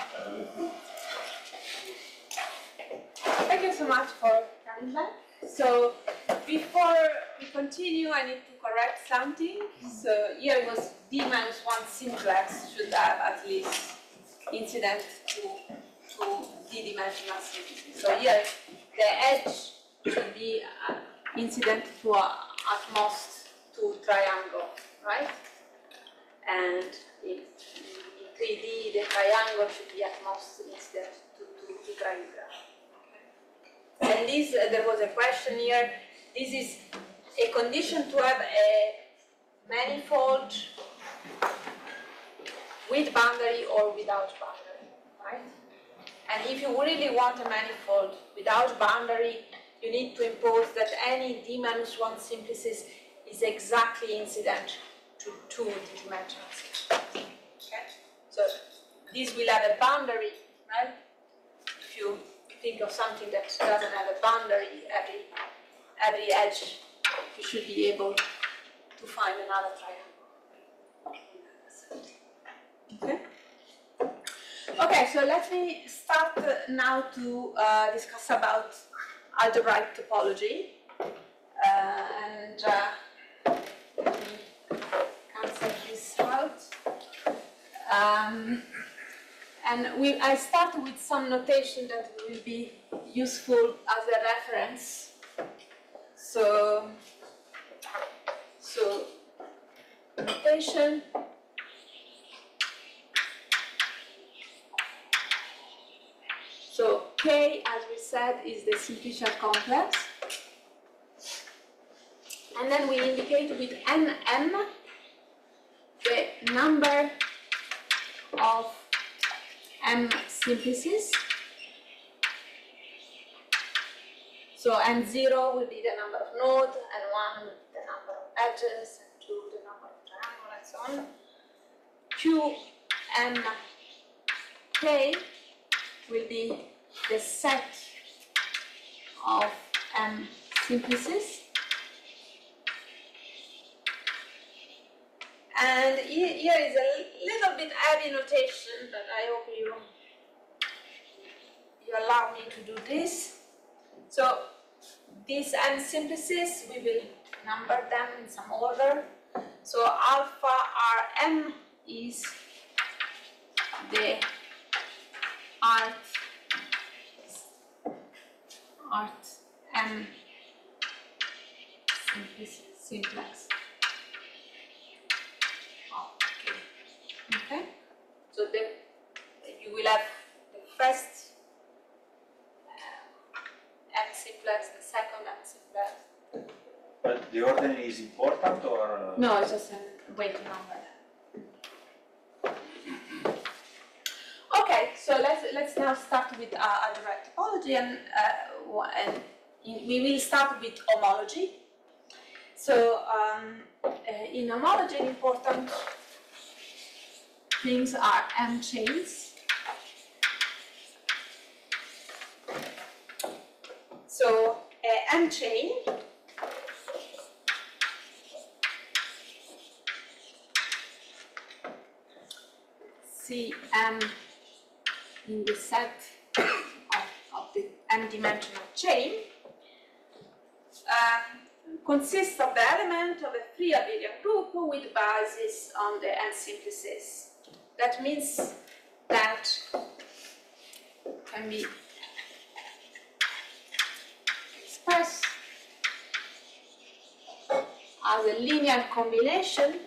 Thank you so much for coming back. So, before we continue, I need to correct something. So, here it was D minus 1 simplex should have at least incident to, to D dimensional simplices. So, here the edge should be incident to at most to triangle, right? And in 3D, the triangle should be at most incident to, to, to. And this, uh, there was a question here, this is a condition to have a manifold with boundary or without boundary, right? And if you really want a manifold without boundary, you need to impose that any d minus 1 simplices is exactly incident to two d-dimensional simplices. Okay? So this will have a boundary, right? If you think of something that doesn't have a boundary, every, every edge, you should be able to find another triangle. Okay? Okay, so let me start uh, now to uh, discuss about algebraic topology. Uh, and uh, let me cancel this out. Um, and we, I start with some notation that will be useful as a reference. So, so notation. So K, as we said, is the simplicial complex. And then we indicate with NM the number of M simplices. So N0 will be the number of nodes, and 1 will be the number of edges, and 2 the number of triangle, and so on. Q M K will be the set of M simplices. And here is a little bit heavy notation, but I hope you, you allow me to do this. So these simplices, we will number them in some order. So alpha Rm is the art art M simplex. simplex. Okay. So the you will have the first uh, M simplex, the second M simplex. But the order is important or? uh, No, it's just a to number. Okay, so let's let's now start with uh, direct topology, and uh, and we will start with homology. So um, uh, in homology, important things are M chains. So n chain. Cm in the set of, of the n-dimensional chain um, consists of the element of a free abelian group with basis on the n simplices. That means that can be expressed as a linear combination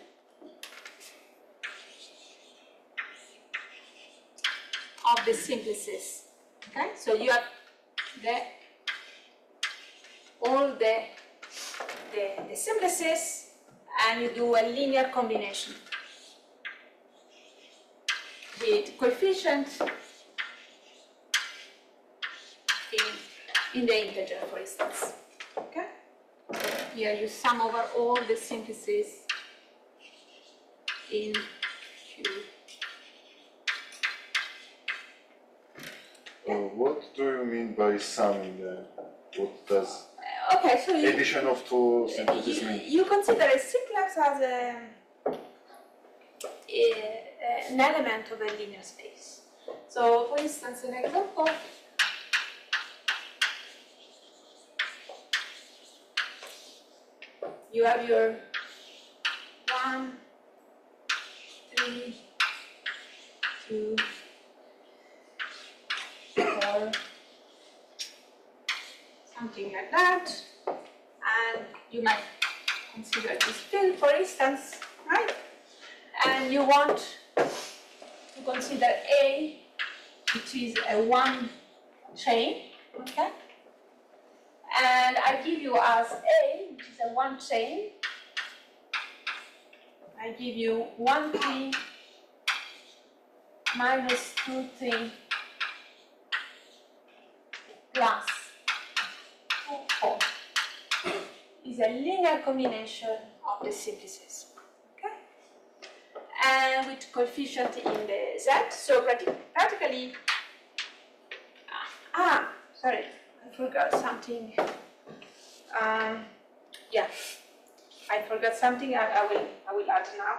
of the simplices. Okay, so you have the all the the, the simplices and you do a linear combination with coefficient in, in the integer, for instance. Okay? Here you sum over all the simplices in Q. Uh, what do you mean by summing? Uh, what does uh, Okay, so you, addition of two you, mean? you consider a simplex as a, a- an element of a linear space. So, for instance, an example. You have your one, three, two, four, something like that. And you might consider this field, for instance, right? And you want to consider A, which is a one chain, okay? And I give you as A, which is a one chain. I give you one three minus two three plus is a linear combination of the simplices. Okay? And with coefficient in the z, so practically, ah, ah, sorry, I forgot something. Um, yeah, I forgot something. I, I will, I will add now.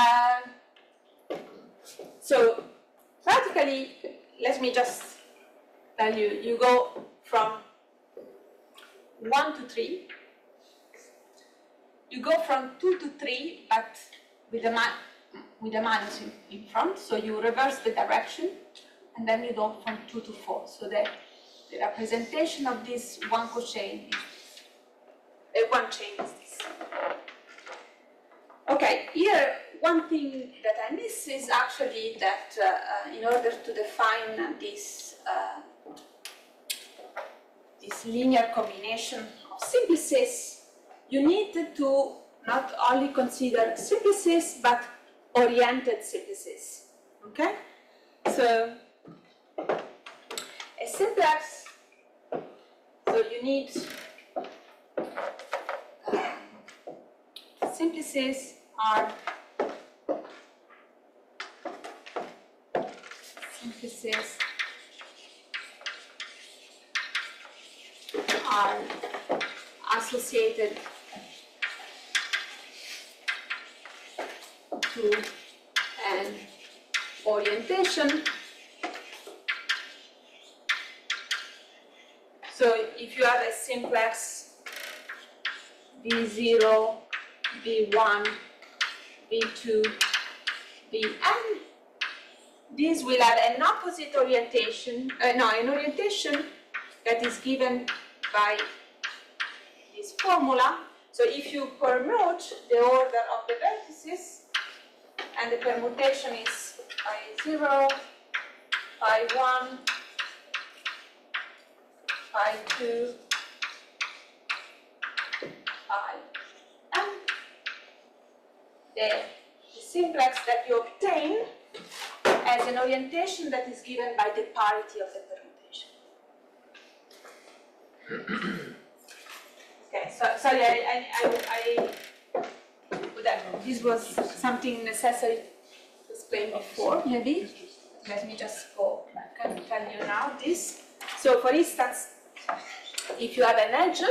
Um, so practically, let me just tell you. You go from 1 to 3. You go from 2 to 3, but with a, with a minus in, in front, so you reverse the direction, and then you go from 2 to 4. So the, the representation of this one cochain is uh, one chain is this. Okay, here one thing that I miss is actually that uh, uh, in order to define this uh, this linear combination of simplices, you need to not only consider simplices but oriented simplices. Okay? So a simplex, so you need uh, simplices are simplices are associated to an orientation. So if you have a simplex B0, B1, B2, Bn, these will have an opposite orientation, uh, no, an orientation that is given by this formula. So if you permute the order of the vertices, and the permutation is pi 0, pi 1, pi 2, pi n, the, the simplex that you obtain as an orientation that is given by the parity of the permutation. Okay, so, sorry, I, I, I, I, this was something necessary to explain before, maybe. Let me just go back and tell you now this. So for instance, if you have an edge,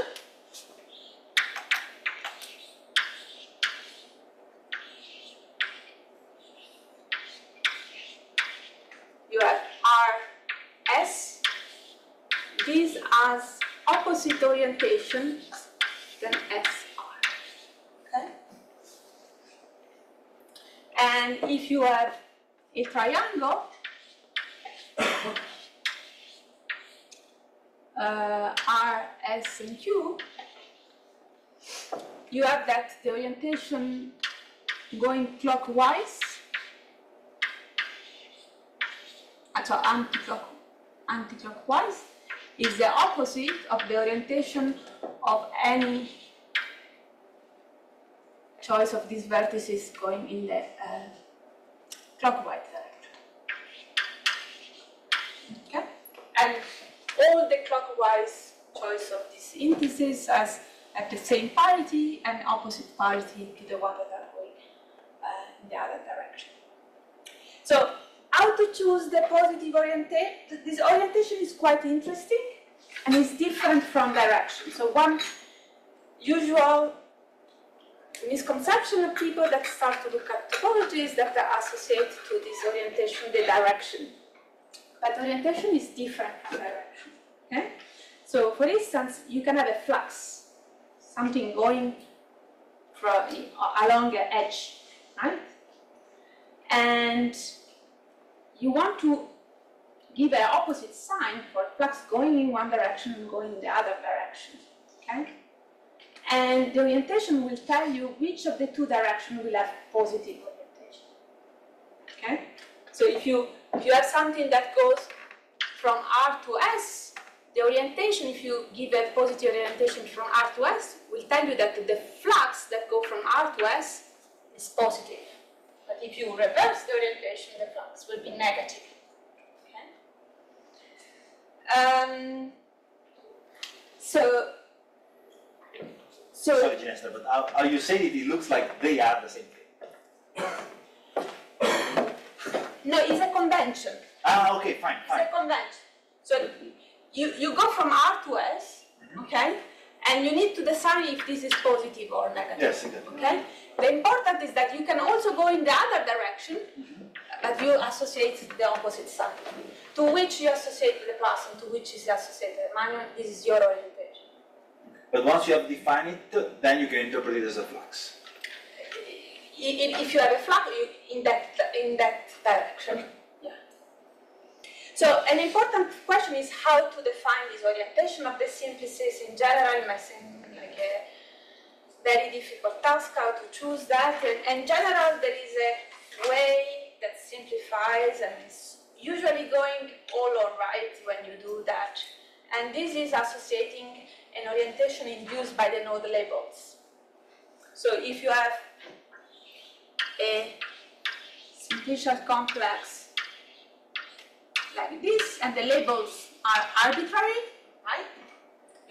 you have RS, this has opposite orientation than SR. Okay? And if you have a triangle, uh, R, S, and Q, you have that the orientation going clockwise, actually anti-clock, anti-clockwise, is the opposite of the orientation of any choice of these vertices going in the uh, clockwise direction. Okay? And all the clockwise choice of these indices has at the same parity and opposite parity to the one that are going uh, in the other direction. So to choose the positive orientation? This orientation is quite interesting and is different from direction. So one usual misconception of people that start to look at topology is that they associate to this orientation the direction. But orientation is different from direction. Okay? So for instance, you can have a flux, something going from, along an edge, right? And you want to give an opposite sign for flux going in one direction and going in the other direction. Okay? And the orientation will tell you which of the two directions will have positive orientation. Okay? So if you if you have something that goes from R to S, the orientation, if you give a positive orientation from R to S, will tell you that the flux that go from R to S is positive. But if you reverse the orientation, the flux will be negative. Okay? Um, so, so Sorry, Ginestra, but are, how you saying it, it looks like they are the same thing. no, it's a convention. Ah, okay, fine, fine. It's a convention. So you, you go from R to S, okay? And you need to decide if this is positive or negative. Yes, exactly. Okay? The important is that you can also go in the other direction, but you associate the opposite sign. To which you associate the plus and to which is associated the minus, this is your orientation. But once you have defined it, then you can interpret it as a flux. If you have a flux, you, in that in that direction. So an important question is how to define this orientation of the simplices in general. It May seem like a very difficult task how to choose that. And in general, there is a way that simplifies and is usually going all alright when you do that. And this is associating an orientation induced by the node labels. So if you have a simplicial complex like this, and the labels are arbitrary, right?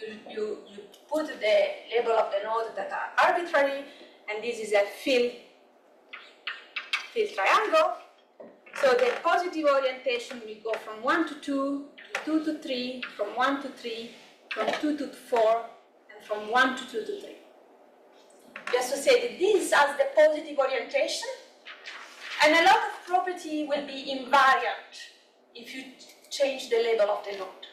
You, you, you put the label of the node that are arbitrary, and this is a fill, fill triangle. So the positive orientation will go from 1 to 2, to 2 to 3, from 1 to 3, from 2 to 4, and from 1 to 2 to 3. We associated this as the positive orientation, and a lot of property will be invariant if you change the label of the node.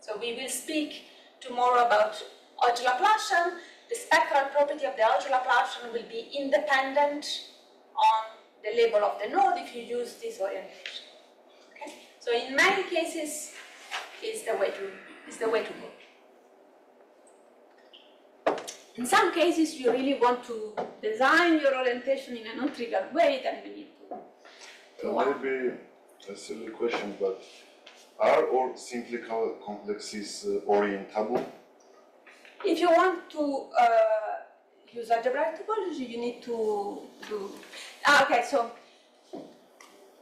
So we will speak tomorrow about Laplacian. The spectral property of the Laplacian will be independent on the label of the node if you use this orientation. Okay? So in many cases, is the way to is the way to go. In some cases, you really want to design your orientation in a non-trivial way, then you need to. Uh, maybe a silly question, but are all simply co- complexes uh, orientable? If you want to uh, use algebraic topology, you need to do. Ah, okay, so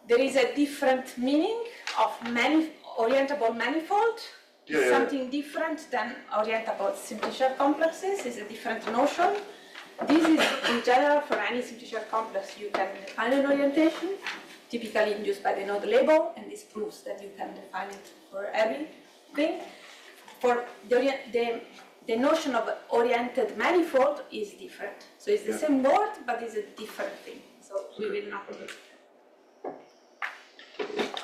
there is a different meaning of orientable manifold. Yeah, yeah. Something different than orientable simplicial complexes is a different notion. This is in general for any simplicial complex you can define an orientation, typically induced by the node label, and this proves that you can define it for everything. for the, the, the notion of oriented manifold is different. So it's the Yeah. same word, but it's a different thing. So we will not.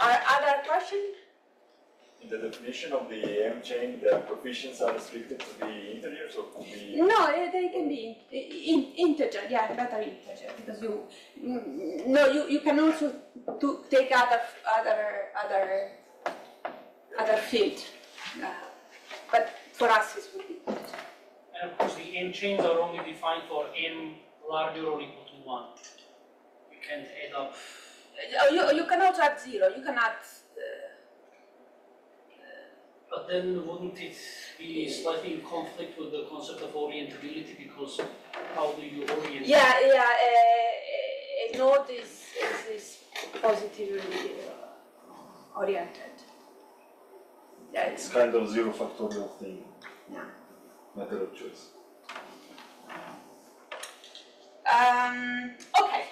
Are other questions? In the definition of the M chain, the coefficients are restricted to the integers or to the? No, they can be in, in, integer, yeah, better integer, because you, mm, no, you, you can also to take other, other, other, other field. Uh, But for us, it would be. And of course, the n chains are only defined for n larger or equal to one. You can't add up. Uh, You, you can also add zero, you can add, But then wouldn't it be slightly in conflict with the concept of orientability because how do you orient? yeah, yeah, a, a node is, is, is positively uh, oriented. Yeah, it's, It's kind of zero factorial thing, yeah. method of choice. Um, okay,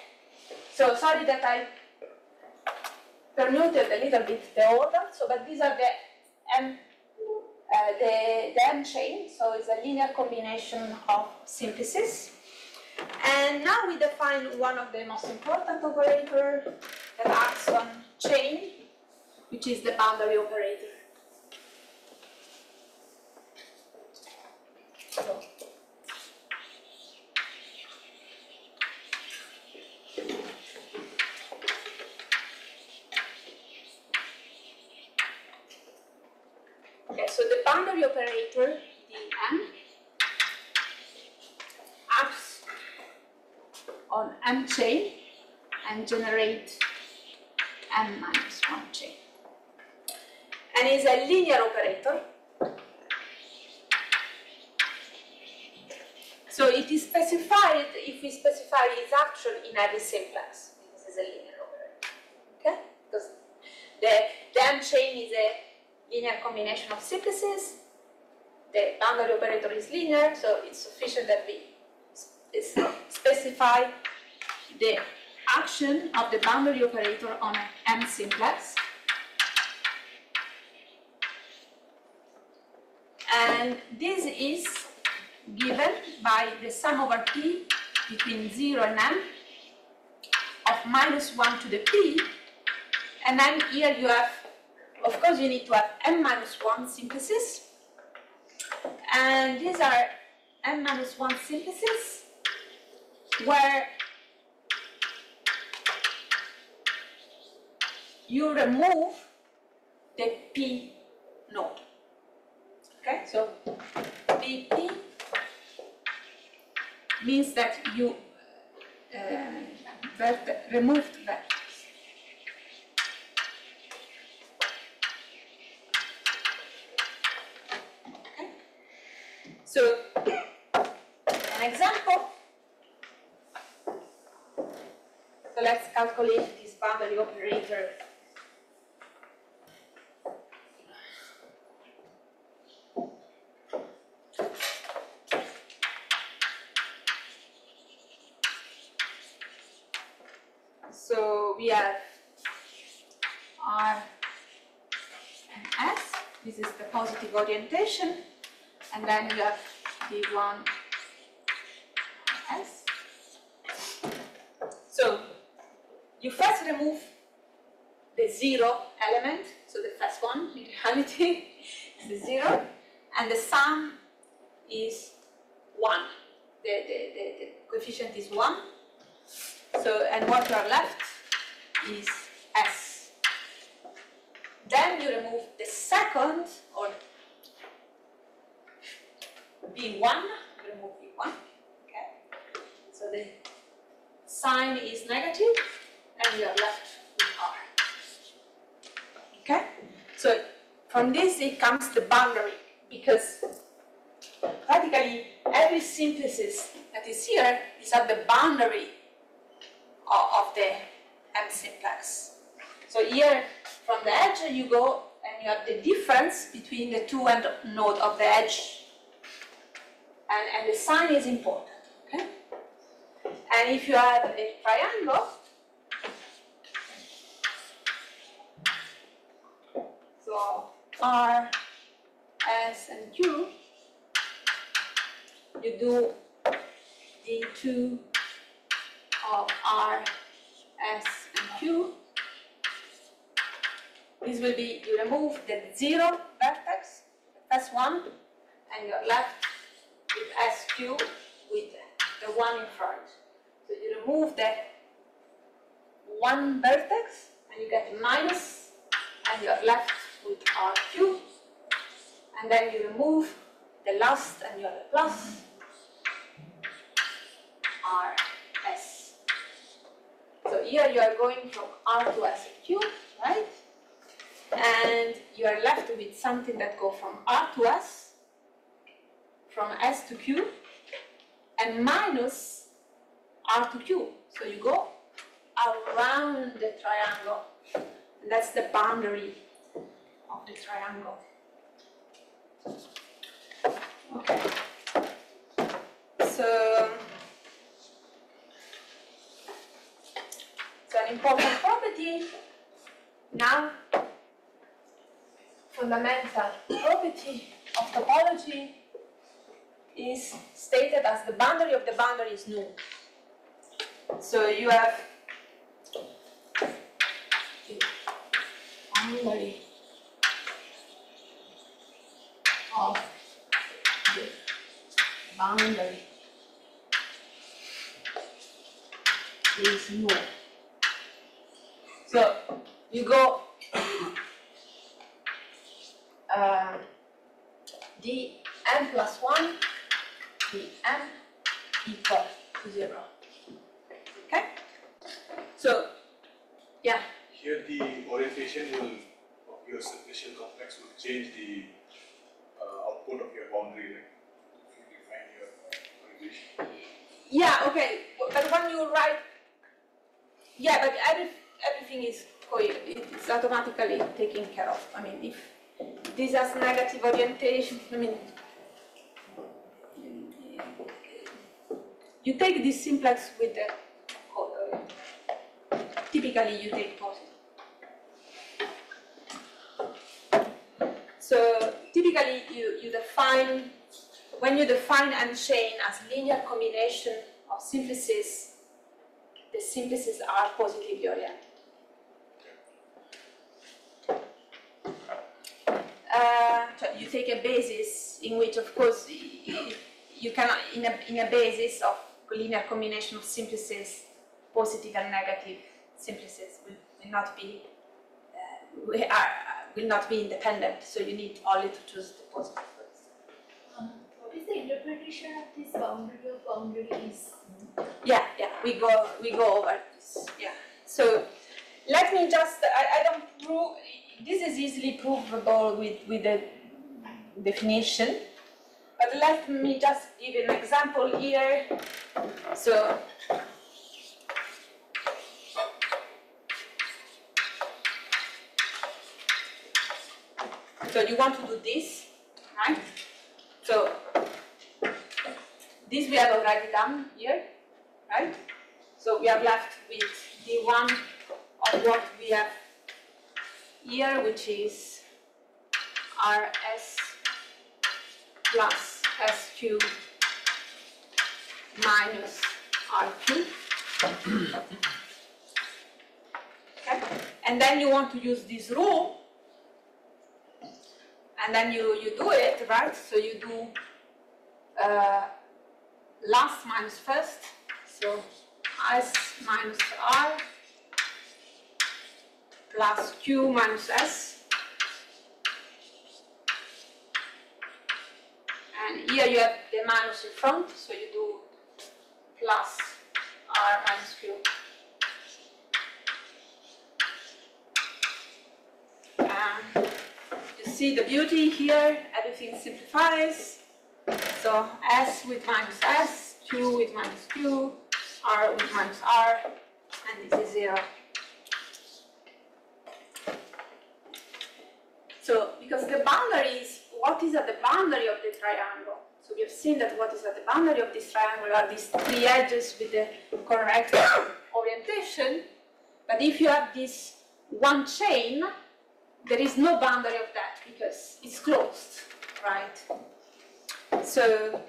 so sorry that I permuted a little bit the order, so but these are the M, uh, the, the chain, so it's a linear combination of simplices. And now we define one of the most important operators that acts on chain, which is the boundary operator. So, Okay, so the boundary operator, dm, acts on m chain and generate m minus one chain. And is a linear operator. So it is specified if we specify its action in every simplex. This is a linear operator. Okay? Because the, the m chain is a linear combination of simplices. The boundary operator is linear, so it's sufficient that we specify the action of the boundary operator on an M simplex. And this is given by the sum over p between 0 and m of minus 1 to the p. And then here you have of course, you need to have m minus 1 simplices. And these are m minus 1 simplices where you remove the p node. Okay, so pp means that you uh, removed vertex. So, an example. So let's calculate this boundary operator. So we have R and S. This is the positive orientation and then you have the one S. So you first remove the zero element, so the first one in reality (laughs) is the zero, and the sum is one. The, the, the, the coefficient is one. So and what you are left is S. Then you remove the second or B1, you remove B1, okay? So the sign is negative and you are left with R. Okay? So from this it comes the boundary because practically every simplices that is here is at the boundary of, of the M simplex. So here from the edge you go and you have the difference between the two end node of the edge and, and the sign is important? And if you have a triangle, so R, S, and Q, you do D2 of R, S, and Q. This will be, you remove the zero vertex, first one, and you're left with SQ with the one in front. So you remove the one vertex, and you get a minus, and you're left with RQ. And then you remove the last, and you have a plus, RS. So here you are going from R to S Q, right? And you are left with something that go from R to S, from S to Q, and minus R to Q. So you go around the triangle. And that's the boundary of the triangle. Okay. So, so an important property now fundamental property of topology is stated as the boundary of the boundary is null. So you have the boundary of the boundary is null. So you go uh, dm plus 1 dm equal to 0. So, yeah, Here the orientation will, of your simplicial complex will change the uh, output of your boundary, right? If you define your orientation. yeah, okay, but when you write, yeah, but every, everything is it's automatically taken care of. I mean, if this has negative orientation, I mean, you take this simplex with the. Typically, you take positive. So typically, you, you define when you define unchain as linear combination of simplices, the simplices are positively oriented. Uh, so you take a basis in which, of course, you cannot, in a, in a basis of linear combination of simplices, positive and negative simplices will, will not be uh, will, are, will not be independent. So you need only to choose the positive ones. Um, What is the interpretation of this boundary of boundaries? Yeah, yeah, we go we go over this. Yeah. So let me just I, I don't prove this is easily provable with, with the definition. But let me just give an example here. So So you want to do this, right? So this we have already done here, right? So we are left with the one of what we have here, which is RS plus SQ minus RQ. (coughs) Okay, and then you want to use this rule, and then you, you do it, right? So you do uh, last minus first, so S minus R plus Q minus S. And here you have the minus in front, so you do plus R minus Q. And see the beauty here, everything simplifies. So S with minus S, Q with minus Q, R with minus R, and this is zero. So, because the boundary is what is at the boundary of the triangle. So we have seen that what is at the boundary of this triangle are these three edges with the correct orientation. But if you have this one chain, there is no boundary of that because it's closed. right? So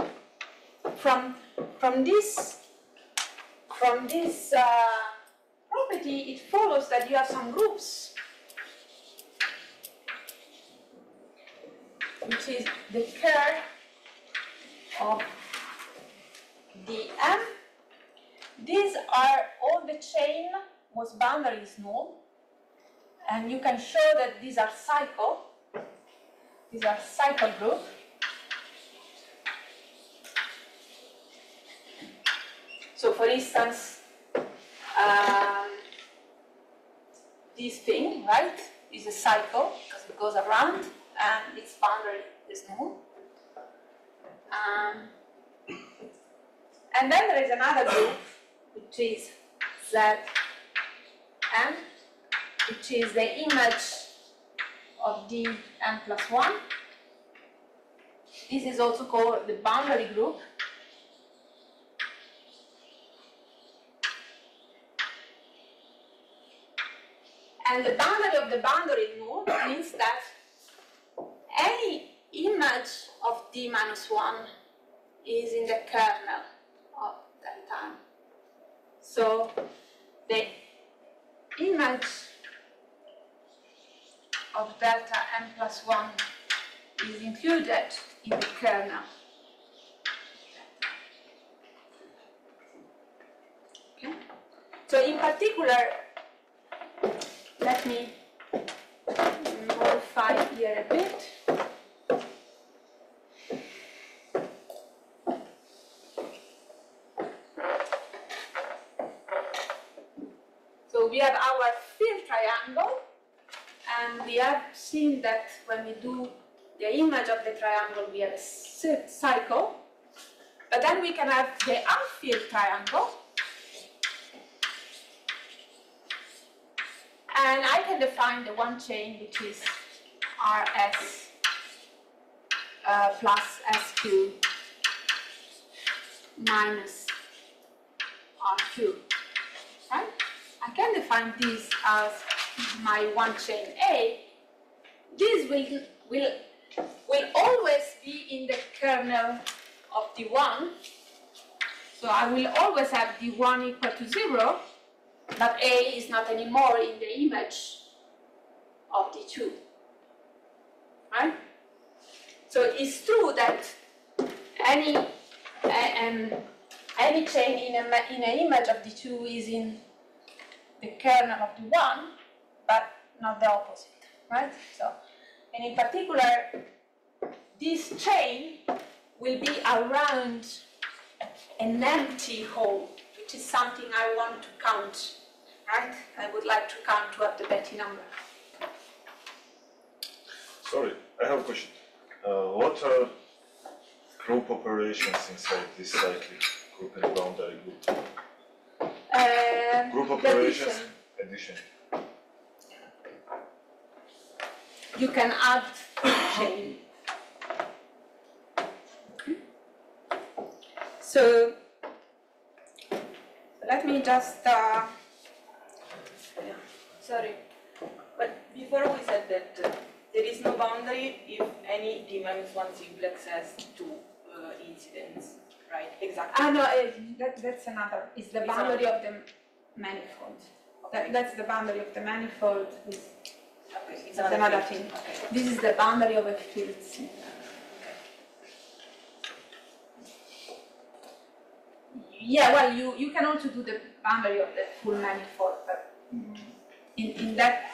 from from this from this uh, property, it follows that you have some groups, which is the curl of the M. These are all the chain whose boundary is null, and you can show that these are cycle. These are cycle group. So for instance, um, this thing, right, is a cycle because it goes around and its boundary is null. Um, and then there is another group which is Zn, which is the image of d n plus plus 1. This is also called the boundary group. And the boundary of the boundary null means that any image of d minus 1 is in the kernel of delta time. So the image of delta m plus 1 is included in the kernel. Okay. So in particular, let me modify here a bit. So we have our filled triangle, and we have seen that when we do the image of the triangle, we have a cy- cycle. But then we can have the half-field triangle, and I can define the one chain which is RS uh, plus SQ minus RQ. Right? I can define this as my one chain A. This will will will always be in the kernel of D1. So I will always have D1 equal to zero, but A is not anymore in the image of D2. Right? So it's true that any a- um, any chain in a in an image of D2 is in the kernel of D1, but not the opposite, right? So, and in particular, this chain will be around an empty hole, which is something I want to count, right? I would like to count to have the Betti number. Sorry, I have a question. Uh, what are group operations inside this cyclic group and boundary group? Um, Group operations, addition. addition. You can add chain. So let me just uh, Yeah, sorry, but before we said that uh, there is no boundary if any D minus one simplex has two uh, incidents, right? Exactly. ah no eh, that, that's another it's the boundary of the manifold. That, that's the boundary of the manifold. Is, Okay, it's another another. Okay. This is the boundary of a field. Yeah, well, you, you can also do the boundary of the full manifold, but in, in that,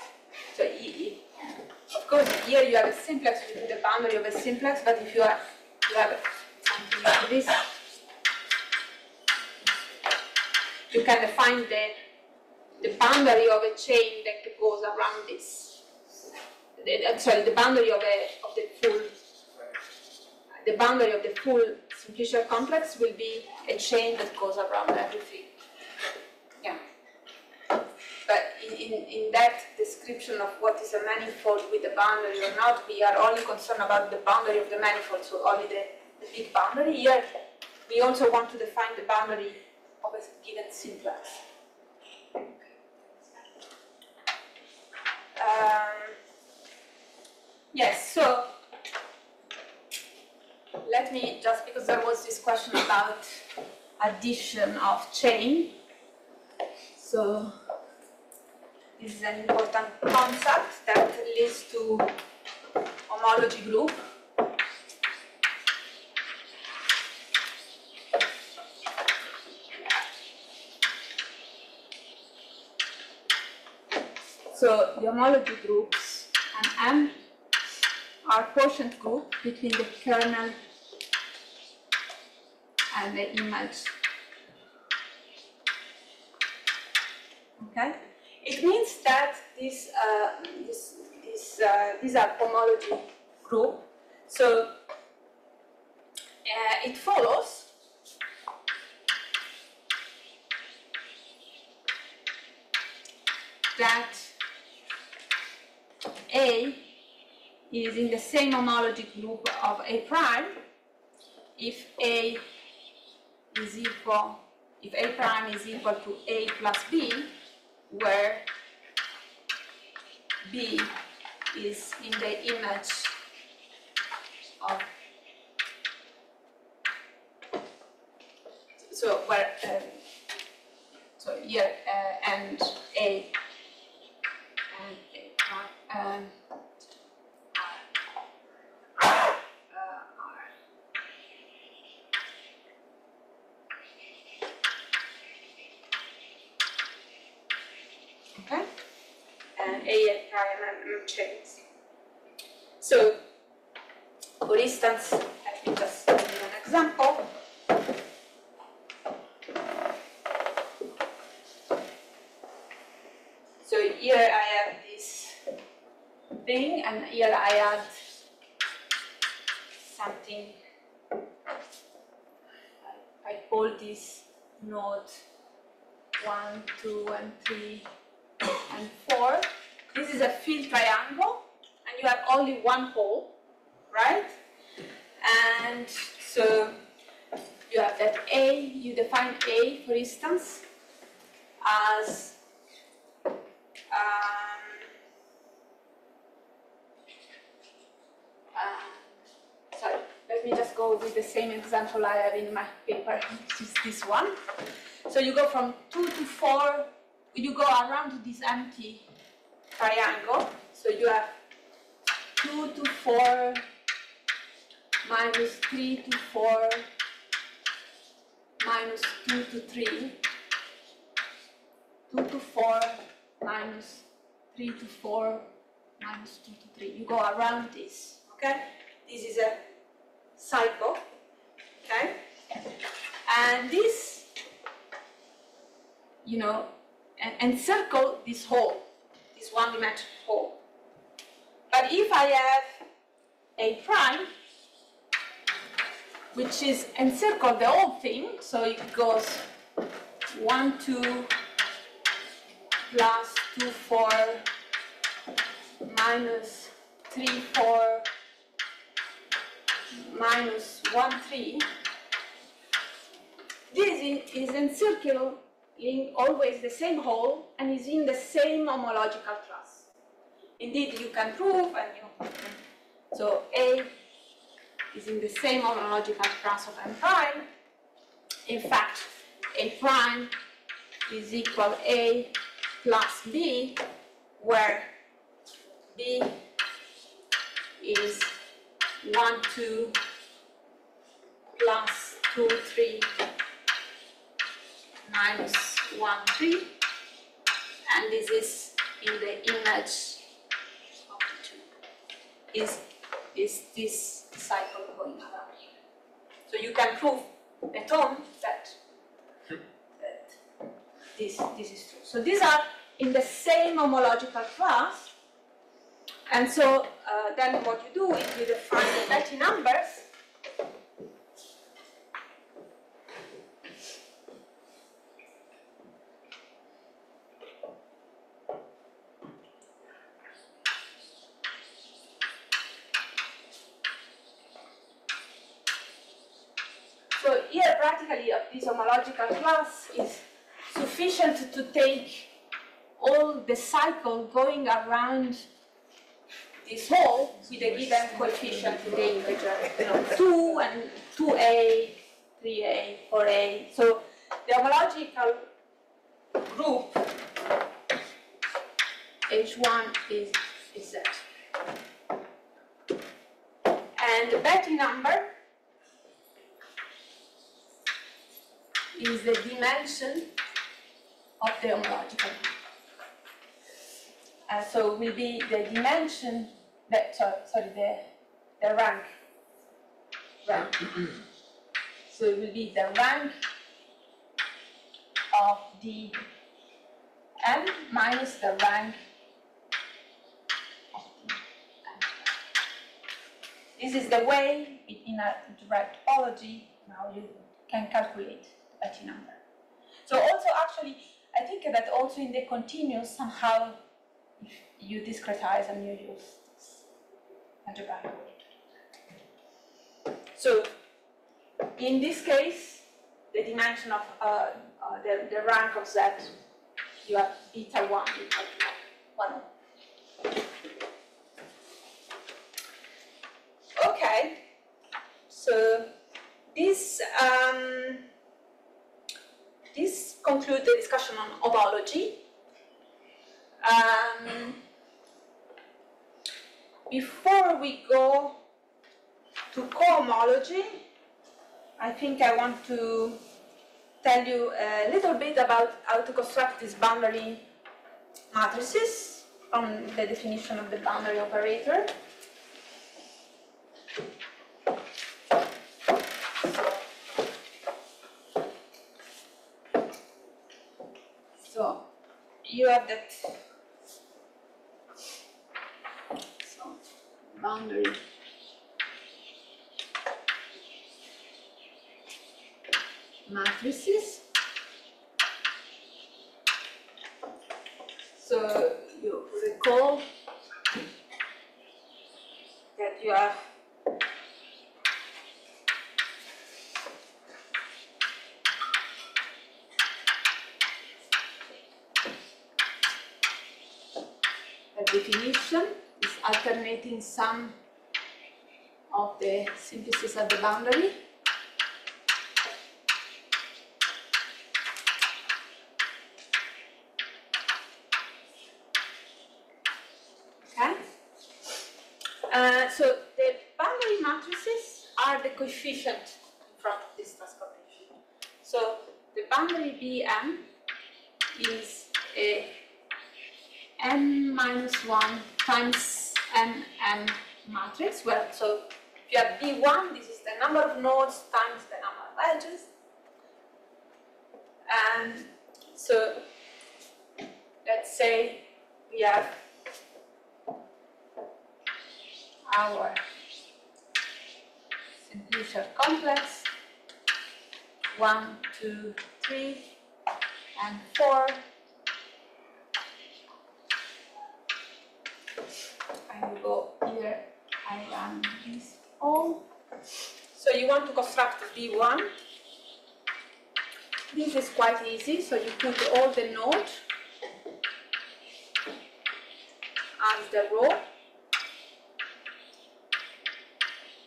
so i- i- of course, here you have a simplex, you do the boundary of a simplex, but if you are, you have something like this, you can define the, the boundary of a chain that goes around this. The- uh, sorry, the boundary of a, of the full, the boundary of the full simplicial complex will be a chain that goes around everything. Yeah. But in, in, in that description of what is a manifold with a boundary or not, we are only concerned about the boundary of the manifold, so only the, the big boundary. Here, we also want to define the boundary of a given simplex. Um, yes, so let me just, because there was this question about addition of chain. So this is an important concept that leads to homology group. So the homology groups and M are quotient group between the kernel and the image. Okay? It means that this, uh, this, this, uh, these are homology group. So uh, it follows that A is in the same homology group of A prime. If A is equal, if A prime is equal to A plus B, where B is in the image of so where um, so here uh, and A and A prime um, are, uh, are okay? And A and prime and So, for instance, let me just give you an example. So here I have this thing, and here I add something. I, I call this node one, two, and three, and 4. This is a filled triangle and you have only one hole, right? And so you have that A, you define A for instance as um, uh, sorry, let me just go with the same example I have in my paper, which is this one. So you go from 2 to 4 you go around this empty triangle. So you have 2 to 4 minus 3 to 4 minus 2 to 3. 2 to 4 minus 3 to 4 minus 2 to 3. You go around this, okay? This is a cycle, okay? And this, you know, and and circle this hole, this one dimensional hole. But if I have a prime, which is encircle the whole thing, so it goes 1, 2, plus 2, 4, minus 3, 4, minus 1, 3. This is encircle in always the same hole and is in the same homological class. Indeed, you can prove and you so A is in the same homological class of M prime. In fact, A prime is equal A plus B, where B is 1, 2 plus 2, 3 minus 1, 3, and this is in the image of the 2, is, is this cycle going around here. So you can prove at home that, that this, this is true. So these are in the same homological class, and so uh, then what you do is you define the Betti numbers So here practically of this homological class is sufficient to take all cycle going around this hole with a given coefficient in the integer, you know, 2 and 2a, 3A, 4A. So the homological group H1 is, is Z. And the Betti number is the dimension of the homological group. Uh, so will be the dimension, that, sorry, the, the rank. Rank. so it will be the rank of the minus the rank of. This is the way in, a direct topology now you can calculate the number. So also actually, I think that also in the continuous somehow you discretize and you use this algebraic. So in this case, the dimension of uh, uh, the, the rank of Z, you have beta 1 equal to 1. Okay, so this um, this concludes the discussion on homology. Um, before we go to cohomology, I think I want to tell you a little bit about how to construct these boundary matrices from the definition of the boundary operator. So you have that boundary matrices. Sum of the simplices at the boundary Okay? Uh, so the boundary matrices are the coefficient from this transformation. So the boundary Bm is a n minus 1 times nm matrix. Well, so if you have B1, this is the number of nodes times the number of edges. And so let's say we have our simplicial complex, one, two, three, and four. I will go here, I run this all. So you want to construct B1. This is quite easy, so you put all the nodes as the row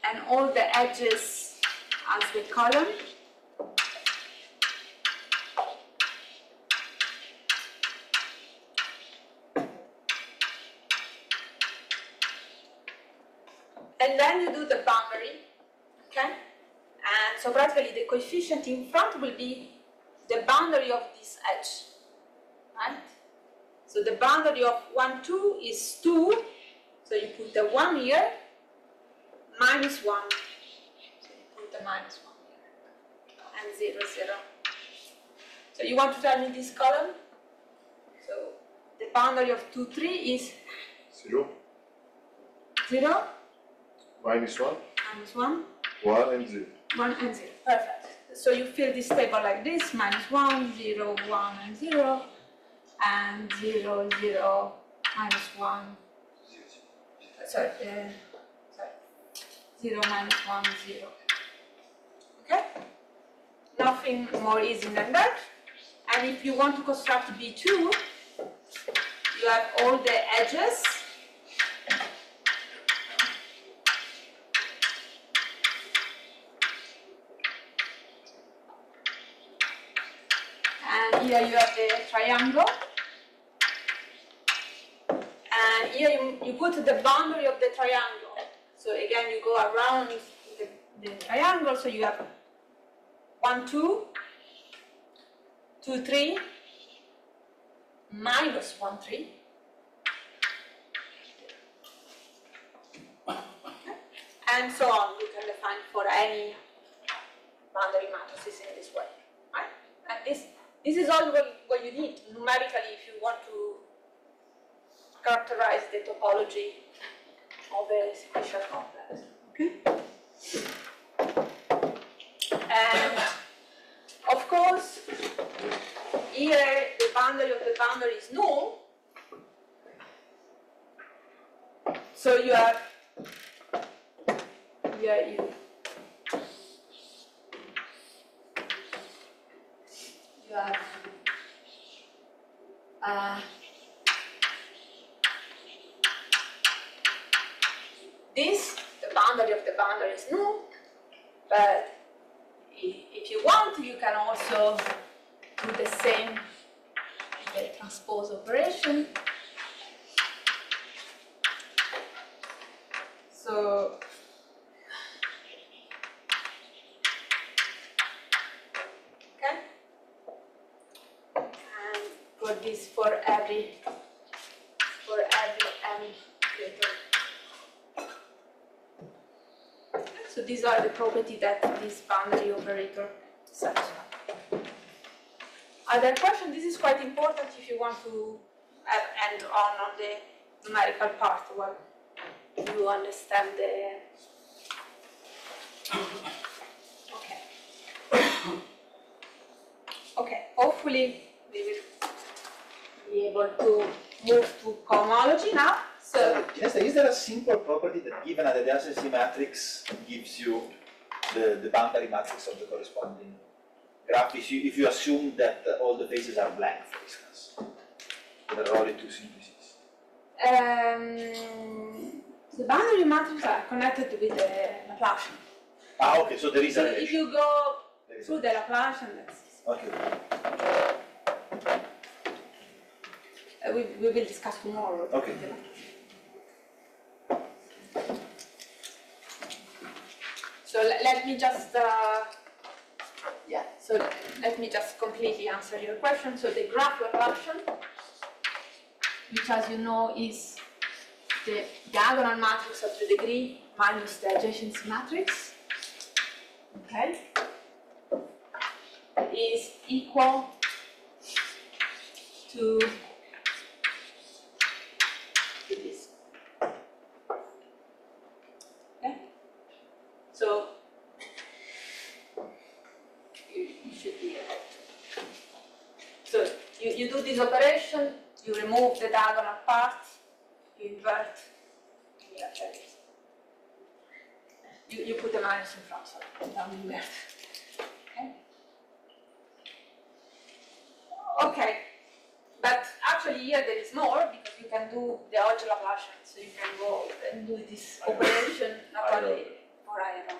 and all the edges as the column. And then you do the boundary, okay? And so practically the coefficient in front will be the boundary of this edge, right? So the boundary of 1, 2 is 2, so you put the 1 here, minus 1, so you put the minus 1 here, and 0, 0. So you want to tell me this column? So the boundary of 2, 3 is Zero, 0, minus one, minus 1, one and zero. 1 and 0. Perfect. So you fill this table like this, minus 1, 0, 1 and 0, and 0, 0, minus 1, sorry, uh, sorry, 0, minus 1, 0. Okay? Nothing more easy than that. And if you want to construct B2, you have all the edges here you have the triangle. And here you, you put the boundary of the triangle. So again, you go around the, the triangle, so you have one, two, two, three, minus one, three. And so on, you can define for any boundary matrices in this way, right? And this, this is all what, what you need numerically if you want to characterize the topology of a simplicial complex, okay? And of course, here the boundary of the boundary is null. So you have here you uh, this the boundary of the boundary is null but if you want you can also do the same the transpose operation. So okay and for this for every for every m so these are the property that this boundary operator satisfies. Other question. This is quite important if you want to have end on on the numerical part where you understand the (coughs) okay. (coughs) Okay, hopefully able to move to cohomology now. So is there a simple property that given an adjacency matrix gives you the, the boundary matrix of the corresponding graph if you, if you assume that uh, all the faces are blank, for instance? There are only two. Um, the boundary matrices are connected with the Laplacian. Ah, okay, so there is So a if you go through the Laplacian, that's, Okay. Uh, we, we will discuss tomorrow. Okay. So le- let me just, uh, yeah, so let me just completely answer your question. So the graph Laplacian, which as you know is the diagonal matrix of the degree minus the adjacency matrix, okay, is equal to to this. Okay? So you, you should be able to. So you, you do this operation, you remove the diagonal part, you invert, you. You, you put the minus in front, sorry, don't invert. Okay? Okay, but actually here there is more because you can do the Hodge Laplacian, so you can go and do this operation not only for iron.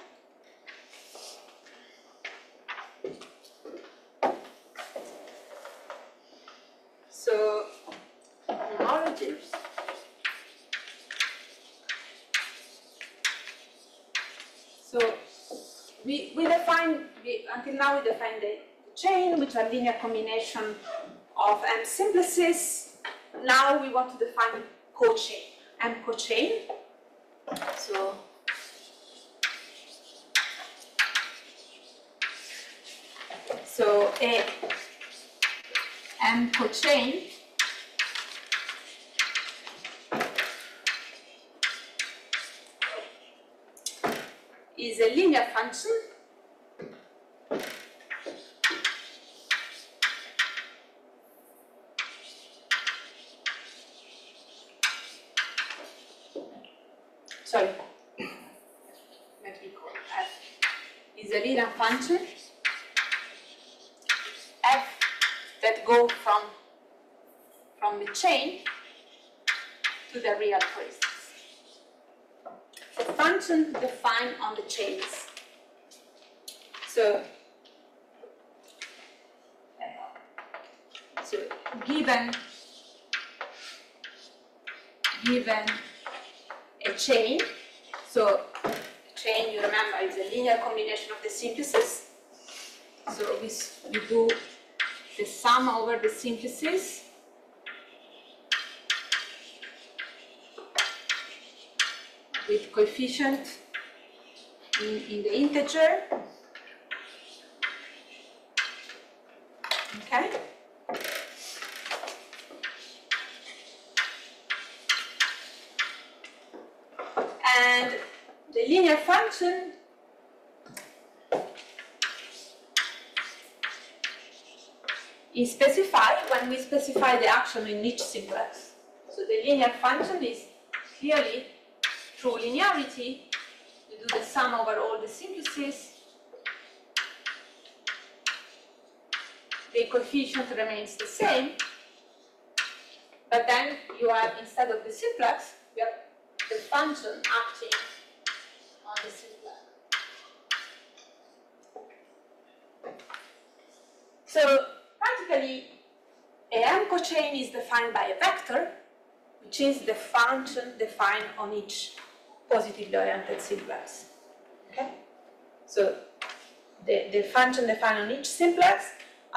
So homologies. So we, define, until now we define the chain, which are linear combination of M simplices. Now we want to define cochain, M cochain. So so a M cochain is a linear function sorry, let me call f is a linear function f that go from from the chain to the real, for instance. The function defined on the chains. So So given given a chain, so chain you remember is a linear combination of the simplices. So we, s- we do the sum over the simplices. With coefficient in, in the integer. Okay? And the linear function is specified when we specify the action in each simplex. So the linear function is clearly through linearity, you do the sum over all the simplices. The coefficient remains the same, but then you have instead of the simplex, you have the function acting on the simplex. So practically, a M cochain is defined by a vector, which is the function defined on each positively oriented simplex. Okay? So the, the function defined on each simplex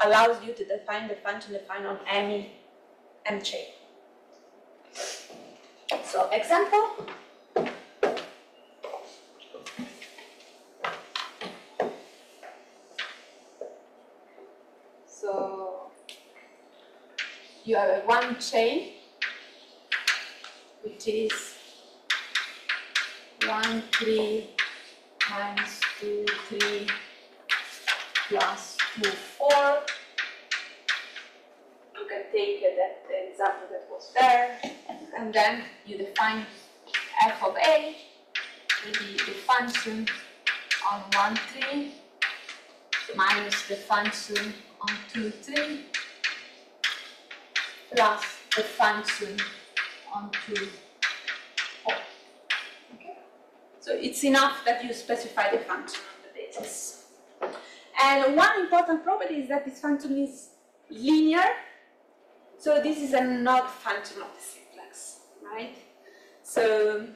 allows you to define the function defined on any M chain. So example. So you have one chain which is one three times minus two three plus two four. You can take that example that was there, and then you define f of a. Will be the function on one three minus the function on two three plus the function on two four. Okay? So it's enough that you specify the function on the basis. And one important property is that this function is linear. So this is a not function of the simplex, right? So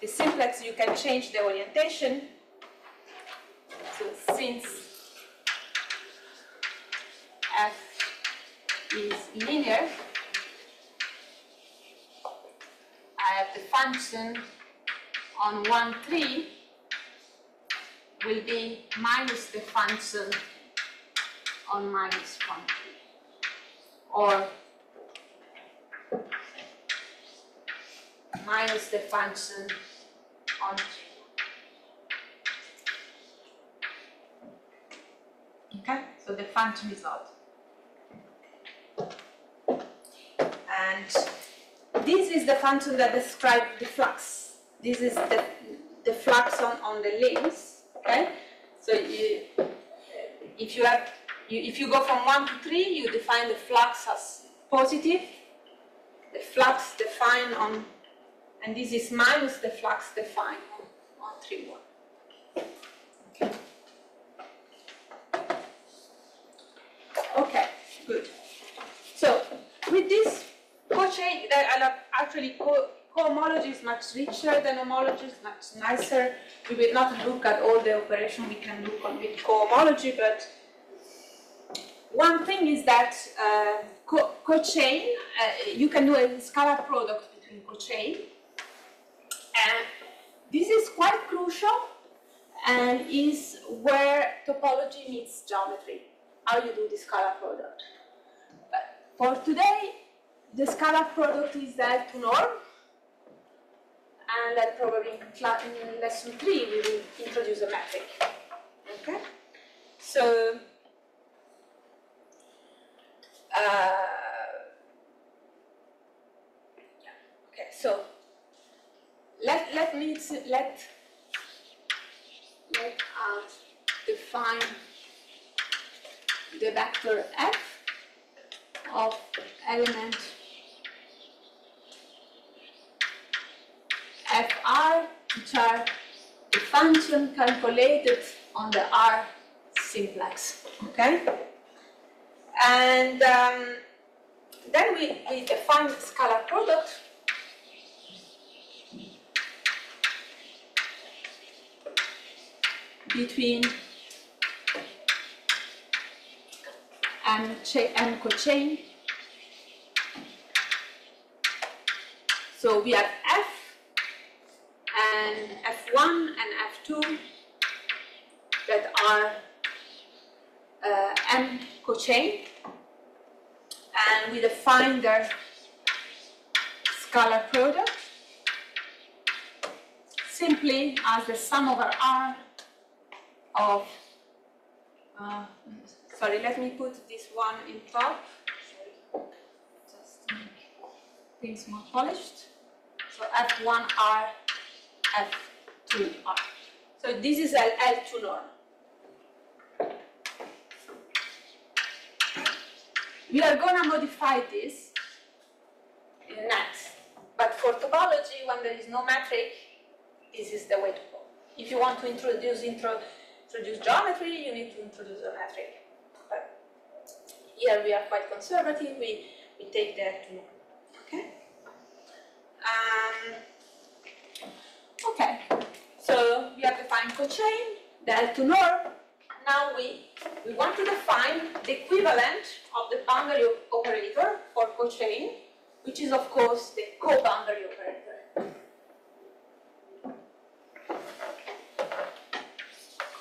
the simplex you can change the orientation. So since f is linear, I have the function on 1, 3 will be minus the function on minus 1, 3. Or minus the function on 3. Okay, so the function is odd. And this is the function that describes the flux. This is the, the flux on, on the limbs, okay? So you, if you have, you, if you go from one to three, you define the flux as positive. The flux defined on, and this is minus the flux defined on, on three one. Okay, good. So with this love- actually co- cohomology is much richer than homology, is much nicer. We will not look at all the operation we can look on with cohomology, but one thing is that uh, co- cochain, uh, you can do a scalar product between cochain, and this is quite crucial and is where topology meets geometry. How you do the scalar product. But for today, the scalar product is that to norm, and that probably in, lesson three we will introduce a metric. Okay, so uh, okay, so let let me let let us define the vector f of element fr, which are the function calculated on the R simplex, okay? And um, then we, we define the scalar product between m, m cochain. So we have f and f1 and f2 that are uh, m cochain and we define their scalar product simply as the sum over r of uh, sorry let me put this one in top. Just to make things more polished. So f1r f2r so this is L L2 norm We are gonna modify this in next. But for topology, when there is no metric, this is the way to go. If you want to introduce intro, introduce geometry, you need to introduce a metric. But here we are quite conservative. We we take that to okay. Um, okay. So we have defined cochain, the L2 norm. Now we we want to define the equivalent of the boundary operator for cochain, which is of course the co-boundary operator.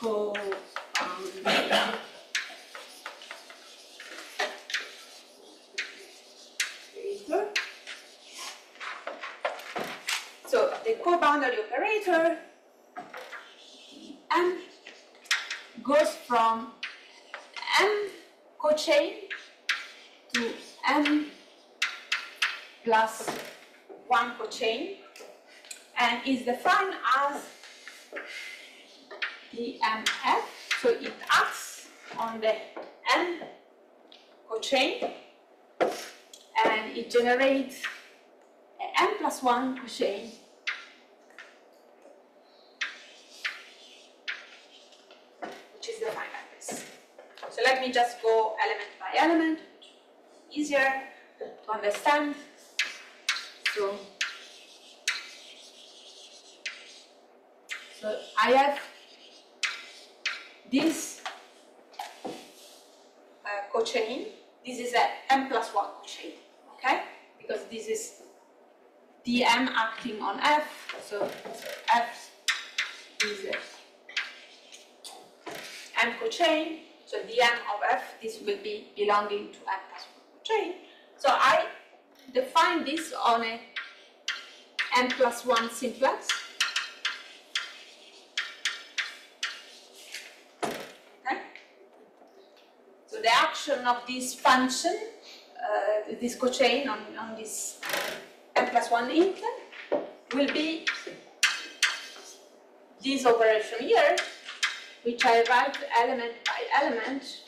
Co-boundary. operator. So the co-boundary operator M goes from M cochain to M plus one cochain and is defined as DMF. So it acts on the M cochain and it generates M one cochain which is defined like this. So let me just go element by element, easier to understand. So, so I have this uh, cochain. This is a m plus one cochain, okay? Because this is dm acting on f. So, f is m cochain. So dm of f, this will be belonging to m plus one cochain. So I define this on a m plus one simplex. Okay. So the action of this function, uh, this cochain on, on this m plus one int will be this operation here which I write element by element.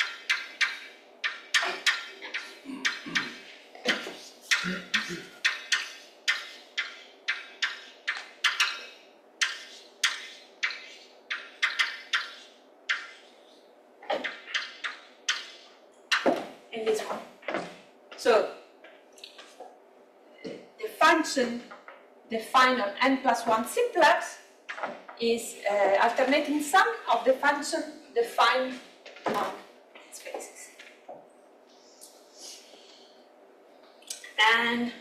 In this one. So the function defined on n plus 1 simplex is uh, alternating sum of the function defined spaces. And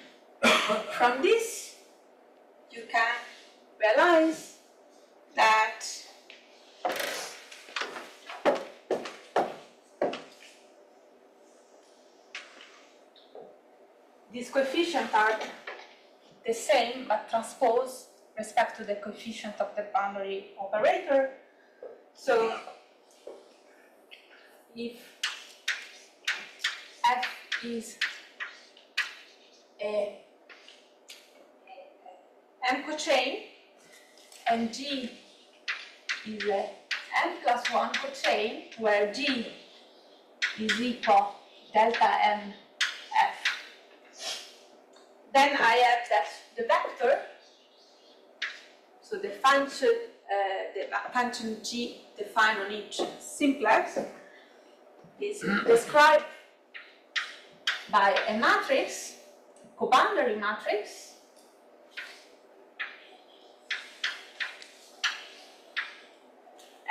from this, you can realize that these coefficients are the same but transposed respect to the coefficient of the boundary operator. So if f is a m cochain and g is a n plus 1 cochain where g is equal delta m f. Then I have that the vector so the function, uh, the function g defined on each simplex is described by a matrix, co-boundary matrix,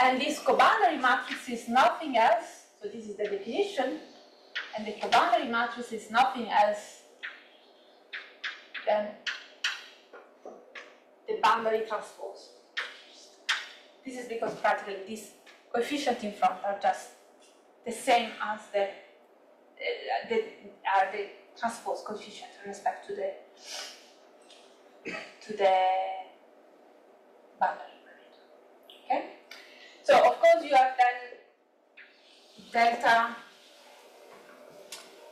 and this co-boundary matrix is nothing else, so this is the definition, and the co-boundary matrix is nothing else than the boundary transpose. This is because practically these coefficients in front are just the same as the, uh, the are the transpose coefficient with respect to the to the boundary. Okay? So of course you have then delta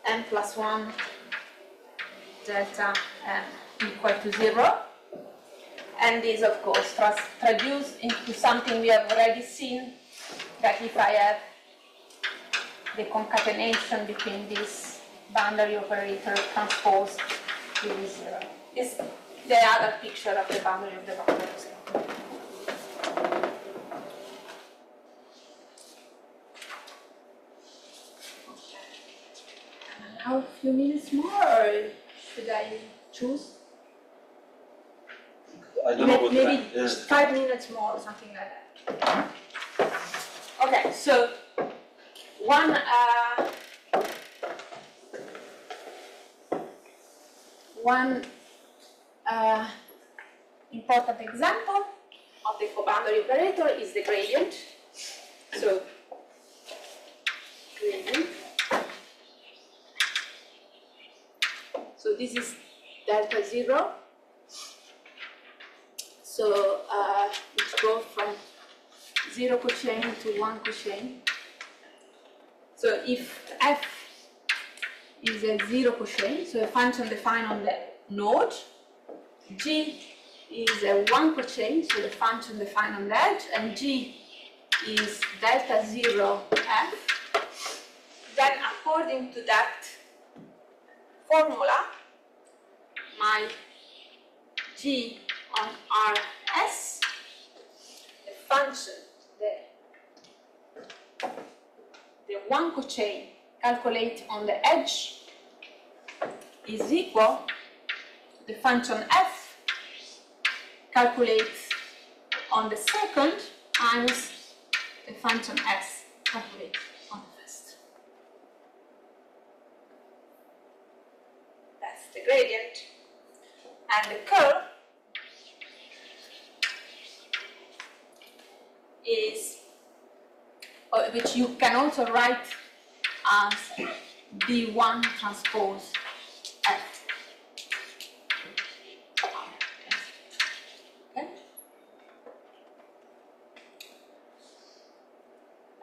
n plus one delta n equal to zero and this of course trans traduced into something we have already seen that if I have the concatenation between this boundary operator transpose it is zero. Is the other picture of the boundary of the boundary. Have a few minutes more or should I choose? I don't know what Maybe time. Five minutes more or something like that. Okay, so one uh, one uh, important example of the co-boundary operator is the gradient. So gradient. So this is delta zero. So uh, it goes from zero cochain to one cochain. So if f is a zero cochain, so a function defined on the node, g is a one cochain, so the function defined on the edge, and g is delta zero f, then according to that formula, my g on Rs, the function, the, the one cochain calculate on the edge is equal to the function f calculate on the second times the function s calculate on the first. That's the gradient. And the curl is, uh, which you can also write as B1 transpose F.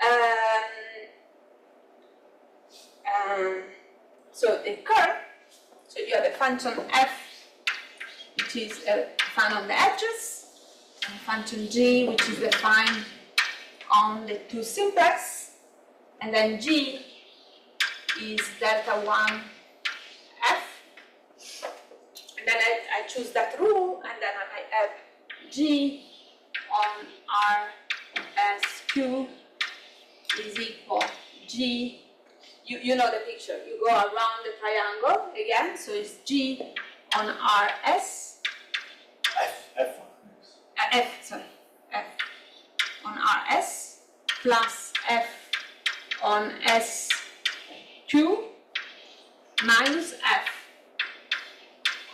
Um, um, so the curl, so you have a function f, which is found on the edges, and function g, which is defined on the two simplex, and then g is delta 1 f, and then I, I choose that rule, and then I have g on r s q is equal g, you, you know the picture, you go around the triangle again, so it's g on rs, F, F. uh, f, sorry, f on rs plus f on S2 minus f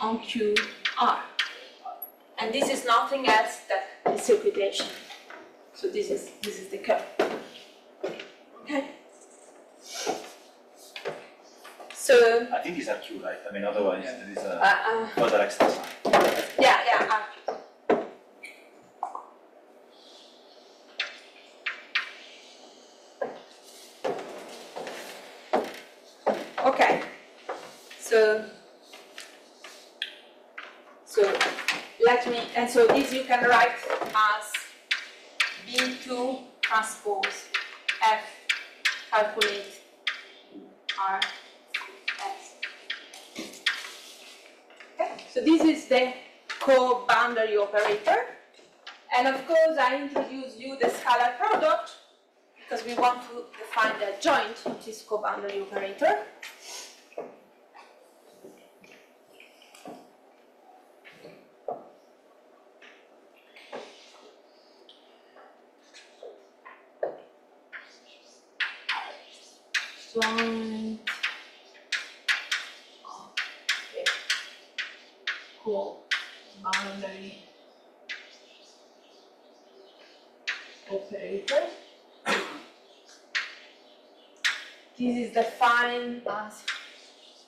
on qr. And this is nothing else than the circuitation. So this is this is the curl. Okay. So I think these are Q, right? I mean, otherwise there is uh, a uh, further extra sign. yeah yeah. Uh, Okay, so so let me and so this you can write as B2 transpose F calculate R S. Okay, so this is the co-boundary operator. And of course I introduce you the scalar product because we want to define the adjoint which is co-boundary operator. adjoint of the co-boundary operator. This is as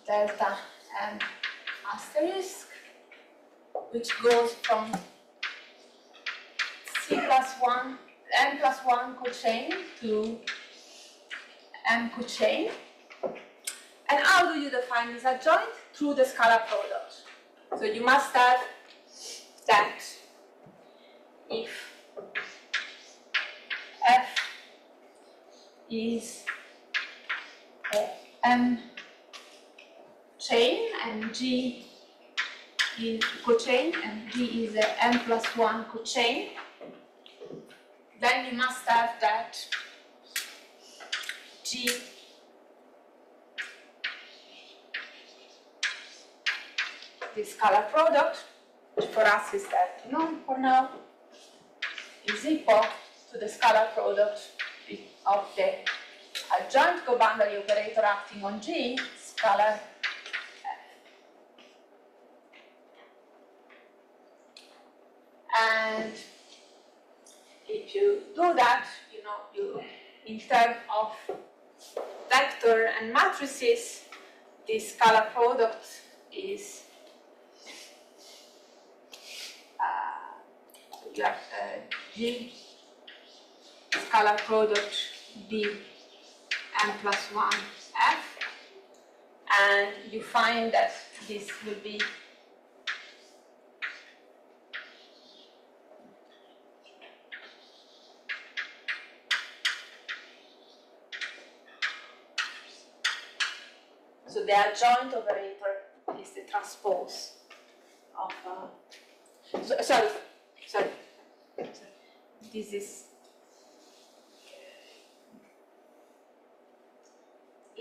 delta m asterisk, which goes from c plus 1, m plus 1 cochain to m cochain. And how do you define this adjoint? Through the scalar product. So you must have that if f is a m chain and g is cochain and g is a m plus 1 cochain, then you must have that g. This scalar product, which for us is that known for now, is equal to the scalar product of the adjoint co-boundary operator acting on G, scalar F. And if you do that, you know, you in terms of vector and matrices, this scalar product is uh, have uh, G scalar product B m plus 1 f and you find that this will be So the adjoint operator is the transpose of, uh, so, sorry, sorry, this is,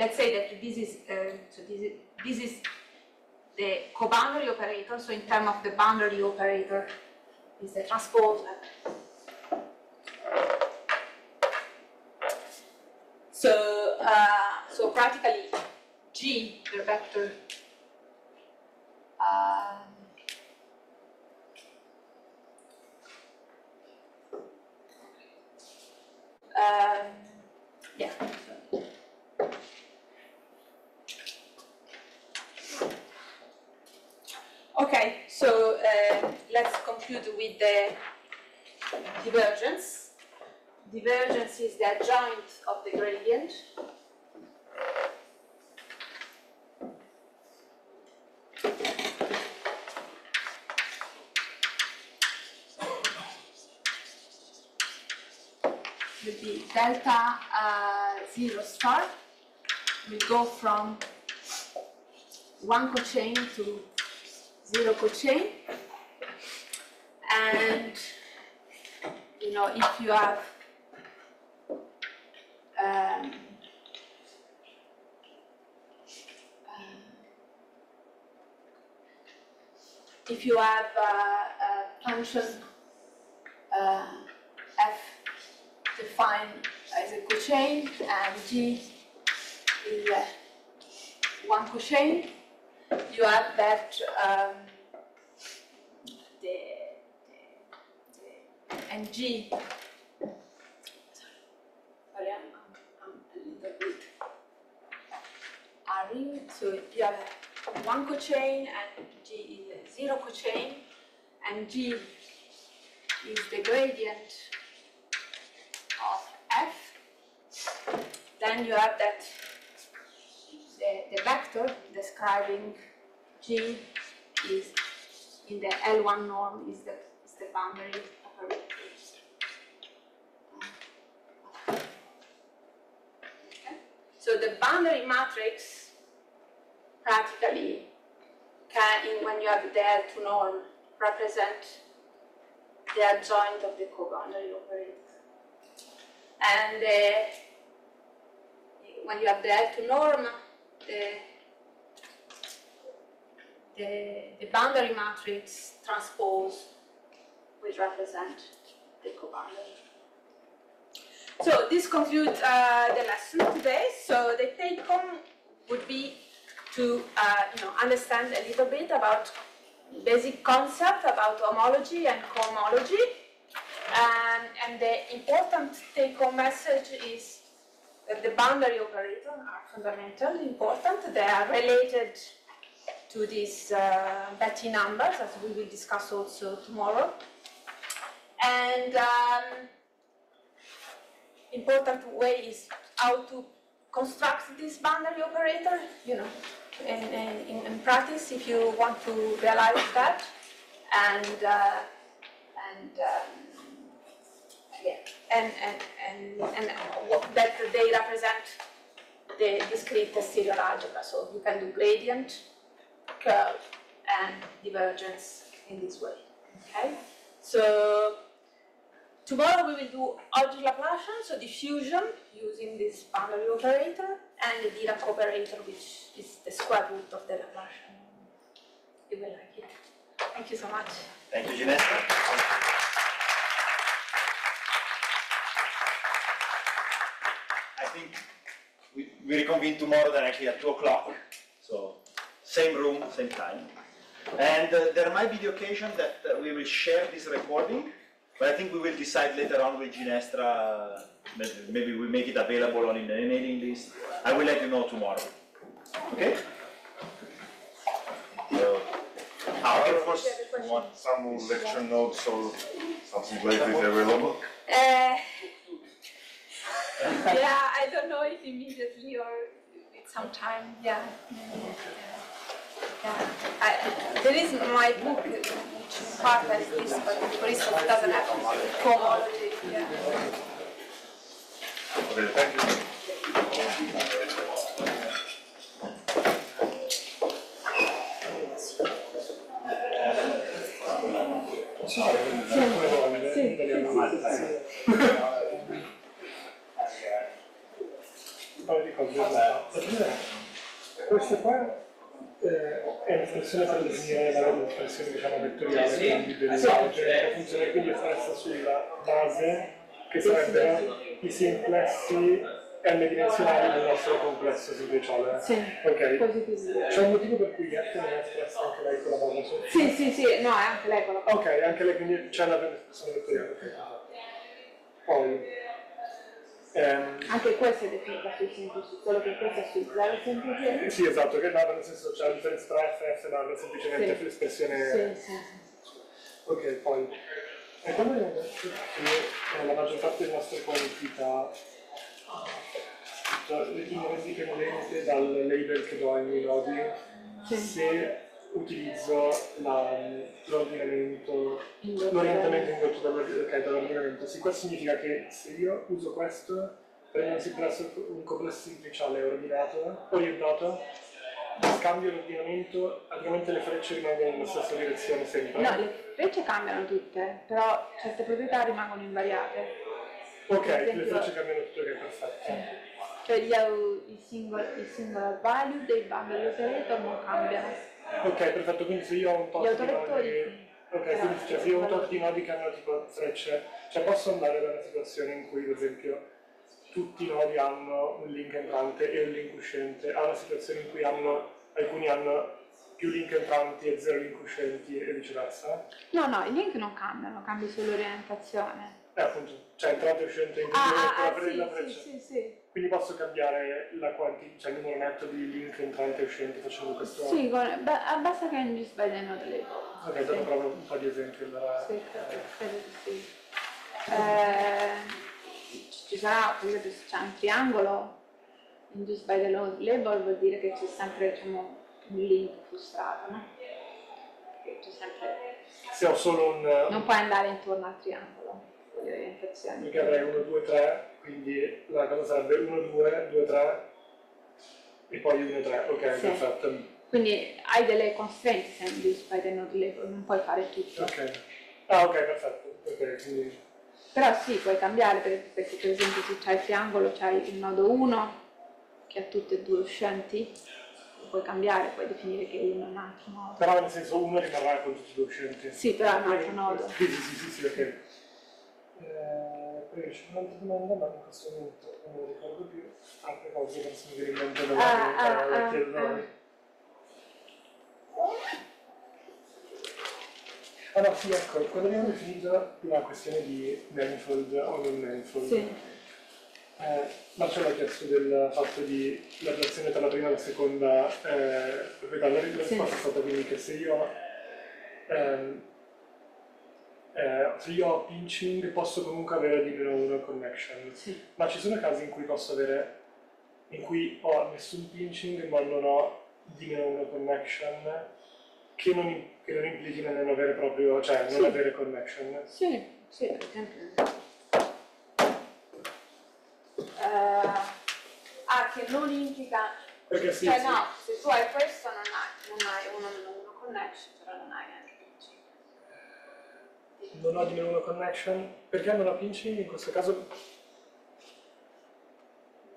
let's say that this is, uh, so this is, this is the co-boundary operator, so in terms of the boundary operator is the transpose. So, uh, so practically G, the vector, um, um, yeah. Okay, so uh, let's conclude with the divergence. Divergence is the adjoint of the gradient. will be delta uh, 0 star will go from 1 cochain to 0 cochain and you know if you have um, if you have uh, a function uh, f defined as a cochain and G is a one cochain. You have that um, and G. Sorry, I'm, I'm, I'm a little bit hurrying. So you have one cochain and G is zero cochain, and G is the gradient of f, then you have that the, the vector describing G is in the L1 norm is the, is the boundary operator. Okay. So the boundary matrix practically can, when you have the L2 norm, represent the adjoint of the co-boundary operator and uh, when you have the L2 norm, the, the, the boundary matrix transpose will represent the co-boundary. So this concludes uh, the lesson today. So the take home would be to uh, you know understand a little bit about basic concept about homology and cohomology. And, and the important take home message is that the boundary operators are fundamentally important. They are related to these uh, Betti numbers, as we will discuss also tomorrow. And um, important way is how to construct this boundary operator, you know, in, in, in practice if you want to realize that. And, uh, and um, yeah, and, and, and, and what- that they represent the discrete serial algebra. So you can do gradient, curl, and divergence in this way. Okay? So tomorrow we will do Hodge Laplacian, so diffusion using this boundary operator, and the Dirac operator, which is the square root of the Laplacian. You will like it. Thank you so much. Thank you, Ginestra. I think we, we reconvene tomorrow directly at 2 o'clock. So, same room, same time. And uh, there might be the occasion that uh, we will share this recording, but I think we will decide later on with Ginestra. Maybe, maybe we make it available on the mailing list. I will let you know tomorrow. Okay? Okay, of course, want some lecture notes or something like this available? Uh, yeah, I don't know if immediately or with some time. Yeah. Yeah. I, there is my book which is part has this, but for instance doesn't have cohomology. Yeah. Okay, thank you. un paio di cose da Questa qua eh, è un'espressione per definire la loro espressione diciamo vettoriale, quindi delle algebre, funzione quindi espressa sulla base che sarebbero i simplessi n dimensionali del nostro complesso simpliciale. Sì, Ok. positivo. C'è un motivo per cui Yette non è espressa anche lei con la base sopra? Sì, sì, sì, no, è anche lei con la Ok, anche lei quindi c'è una espressione vettoriale. Poi, ehm, Anche questa è definita sui semplici, solo che questa è sui zero semplici. Sì, esatto, che narra nel senso c'è la differenza tra F e F narra semplicemente Sì. l'espressione. Sì, sì. Ok, poi. E quando abbiamo detto che nella maggior parte delle nostre quantità cioè, i nodi dipendente dal label che do ai miei nodi, Sì. se utilizzo l'ordinamento, l'orientamento indotto dall'ordinamento, sì, questo significa che se io uso questo, prendo un complesso, un complesso simpliciale ordinato, orientato, scambio l'ordinamento, praticamente le frecce rimangono nella stessa direzione sempre. No, le frecce cambiano tutte, però certe proprietà rimangono invariate. Ok, Per le esempio- frecce cambiano tutte, ok, perfetto. Cioè gli au- i, single, i singular value dei boundary operator non cambiano. Ok, perfetto, quindi se io ho un tot di nodi... Ok, quindi cioè, se io ho un tot di nodi che hanno tipo frecce, cioè posso andare da una situazione in cui, ad esempio, tutti i nodi hanno un link entrante e un link uscente, a una situazione in cui hanno, alcuni hanno più link entranti e zero link uscenti e viceversa. No, no, i link non cambiano, cambia solo l'orientazione. Eh, appunto, cioè entrante e uscente in Ah, con ah, la ah, fre- sì, la sì, freccia. sì, sì. Quindi posso cambiare la quanti- cioè il numero netto di link entranti e uscenti facendo questo? Sì, con, ba- basta che non sbagli il node label. Ok, dopo provo un po' di esempi allora. Sì, credo, credo di sì. Eh, ci- ci sarà, per esempio, se c'è un triangolo induced by the node label vuol dire che c'è sempre diciamo, un link frustrato, no? Che c'è sempre... Se ho solo un... Non puoi andare intorno al triangolo con le orientazioni. Perché avrei 1, 2, 3, quindi la cosa sarebbe 1, 2, 2, 3 e poi 1, 3. Ok, Sì. perfetto. Quindi hai delle constraint se induced by the node label, non puoi fare tutto. Ok. Ah, ok, perfetto. Ok, quindi... Però sì, puoi cambiare per- perché per esempio se c'hai il triangolo c'hai il nodo 1 che ha tutte e due uscenti, lo puoi cambiare, puoi definire che uno è un altro nodo. Però nel senso uno rimarrà con tutti i due uscenti. Sì, però è un altro nodo. Sì, sì, sì, sì, ok. Eh, domanda, ma in questo momento non lo ricordo più. Altre cose che mi viene in mente da Ah, ah, ah, ah. Ah no, sì, ecco, quando abbiamo definito la questione di manifold o non manifold, Sì. eh, Marcello ha chiesto del fatto di la relazione tra la prima e la seconda eh, proprietà. La risposta è stata quindi che se io, ehm, eh, se io ho pinching posso comunque avere di meno 1 connection, ma ci sono casi in cui posso avere, in cui ho nessun pinching ma non ho di meno 1 connection che non, che non implichi nel non avere proprio, cioè non Sì. avere connection. Sì, sì, per esempio. Eh, ah, che non implica. Perché sì, cioè sì. no, se tu hai questo non hai, non hai uno meno uno connection, però non hai neanche pinching. Non ho di meno 1 connection, perché non ho pinching in questo caso?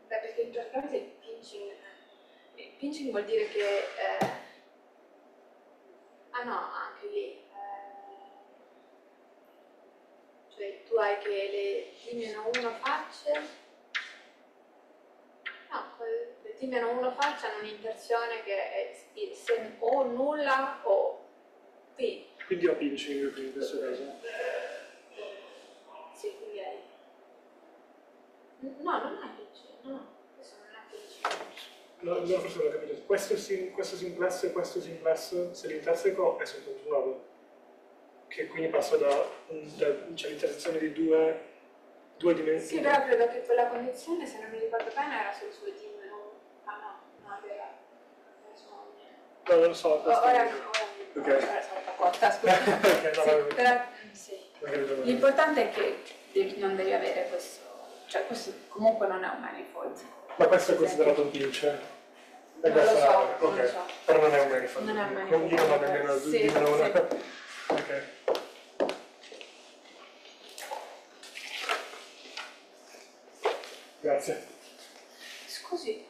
Beh, perché in praticamente il pinching, il pinching vuol dire che, eh, ah no, anche lì, eh, cioè tu hai che le t meno 1 facce, no, quel- le t meno 1 facce hanno un'interzione che è o nulla o P, Quindi ho pinching in questo caso. sì, quindi hai, no, non hai pinching, no, questo non è pinching. No, no, forse non ho capito. Questo, sim, questo simplesso e questo simplesso, se li interseco è soltanto un nodo. Che quindi passa da, da cioè, l'intersezione di due, due Sì, dimensioni. però credo che quella condizione, se non mi ricordo bene, era solo su di meno. Ah no, no, era. No, non lo so. Ora ora L'importante è che devi- non devi avere questo, cioè questo comunque non è un manifold. Ma questo è considerato un pinch? E Non lo questo so, è- non ok. lo so. Però non è un manifold. Non è un Non manifold. uno, ma nemmeno Sì, di sì. Ok. Grazie. Scusi,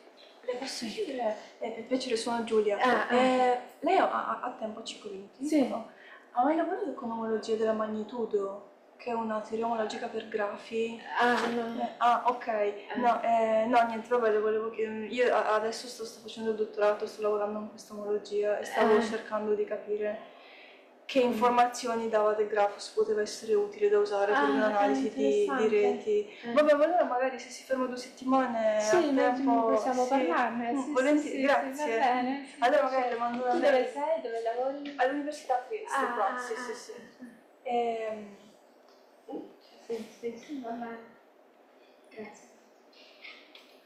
le posso chiedere, eh, per piacere sono Giulia. Ah, ah. Eh, lei ha, ha- tempo 5 minuti? Sì. No. Ha mai lavorato con omologia della magnitudo? Che è una teoria omologica per grafi? Ah, no. Eh, ah, ok. No, eh, no, niente, vabbè, le volevo chiedere. Io adesso sto, sto facendo il dottorato, sto lavorando in questa omologia e stavo Ah. cercando di capire che informazioni dava del grafo se poteva essere utile da usare per Ah, un'analisi è di, di reti. Eh. Vabbè, ma allora magari se si ferma due settimane Sì, a tempo... possiamo sì. parlarne, Mm, sì, sì, volentieri, sì, sì, grazie. va bene. Allora magari le mando una Tu dove sei? Dove lavori? All'università Trieste, Ah, qua, ah, sì, ah, sì, sì. Ehm, Sì, sì, sì, va bene. Grazie.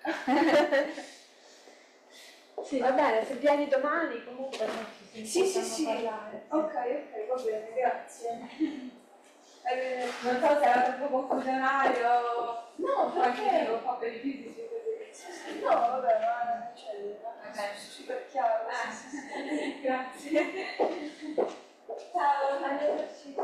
(laughs) sì, va bene, se vieni domani comunque Sì, sì, sì. parlare. Ok, ok, va bene, grazie. Eh, non so se era troppo confusionario. No, anche perché? io ho fatto i fisici così. No, vabbè, ma cioè, Vabbè. super chiaro. Ah, sì, sì, sì. (laughs) Grazie. Ciao, arrivederci.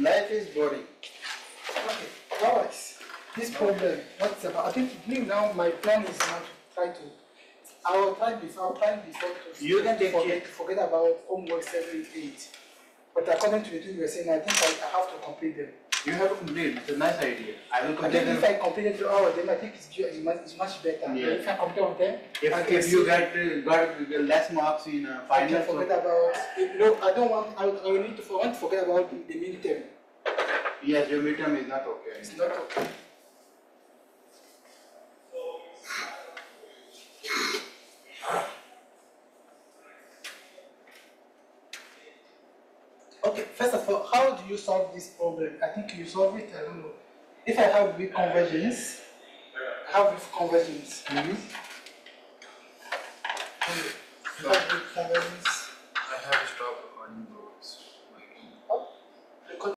Life is boring. Okay, alright. This problem, what's about? I think me now my plan is now to try to. I will try before. I will try before to. You can take forget, forget about homework seven, eight. But according to the thing you were saying, I think I, I have to complete them. You have to complete, it's a nice idea. I will I complete think if. I completed all of them, I think it's, it's, much, it's much better. Yeah. If I complete on them, If, can if you see- get, uh, got less marks in uh, I final, so forget about. You know, I don't want. I, I need to. I want to forget about the, midterm. yes, your midterm is not okay. It's not. Okay, first of all, how do you solve this problem? I think you solve it, I don't know. If I have weak convergence, have weak convergence. Okay, if I have weak convergence,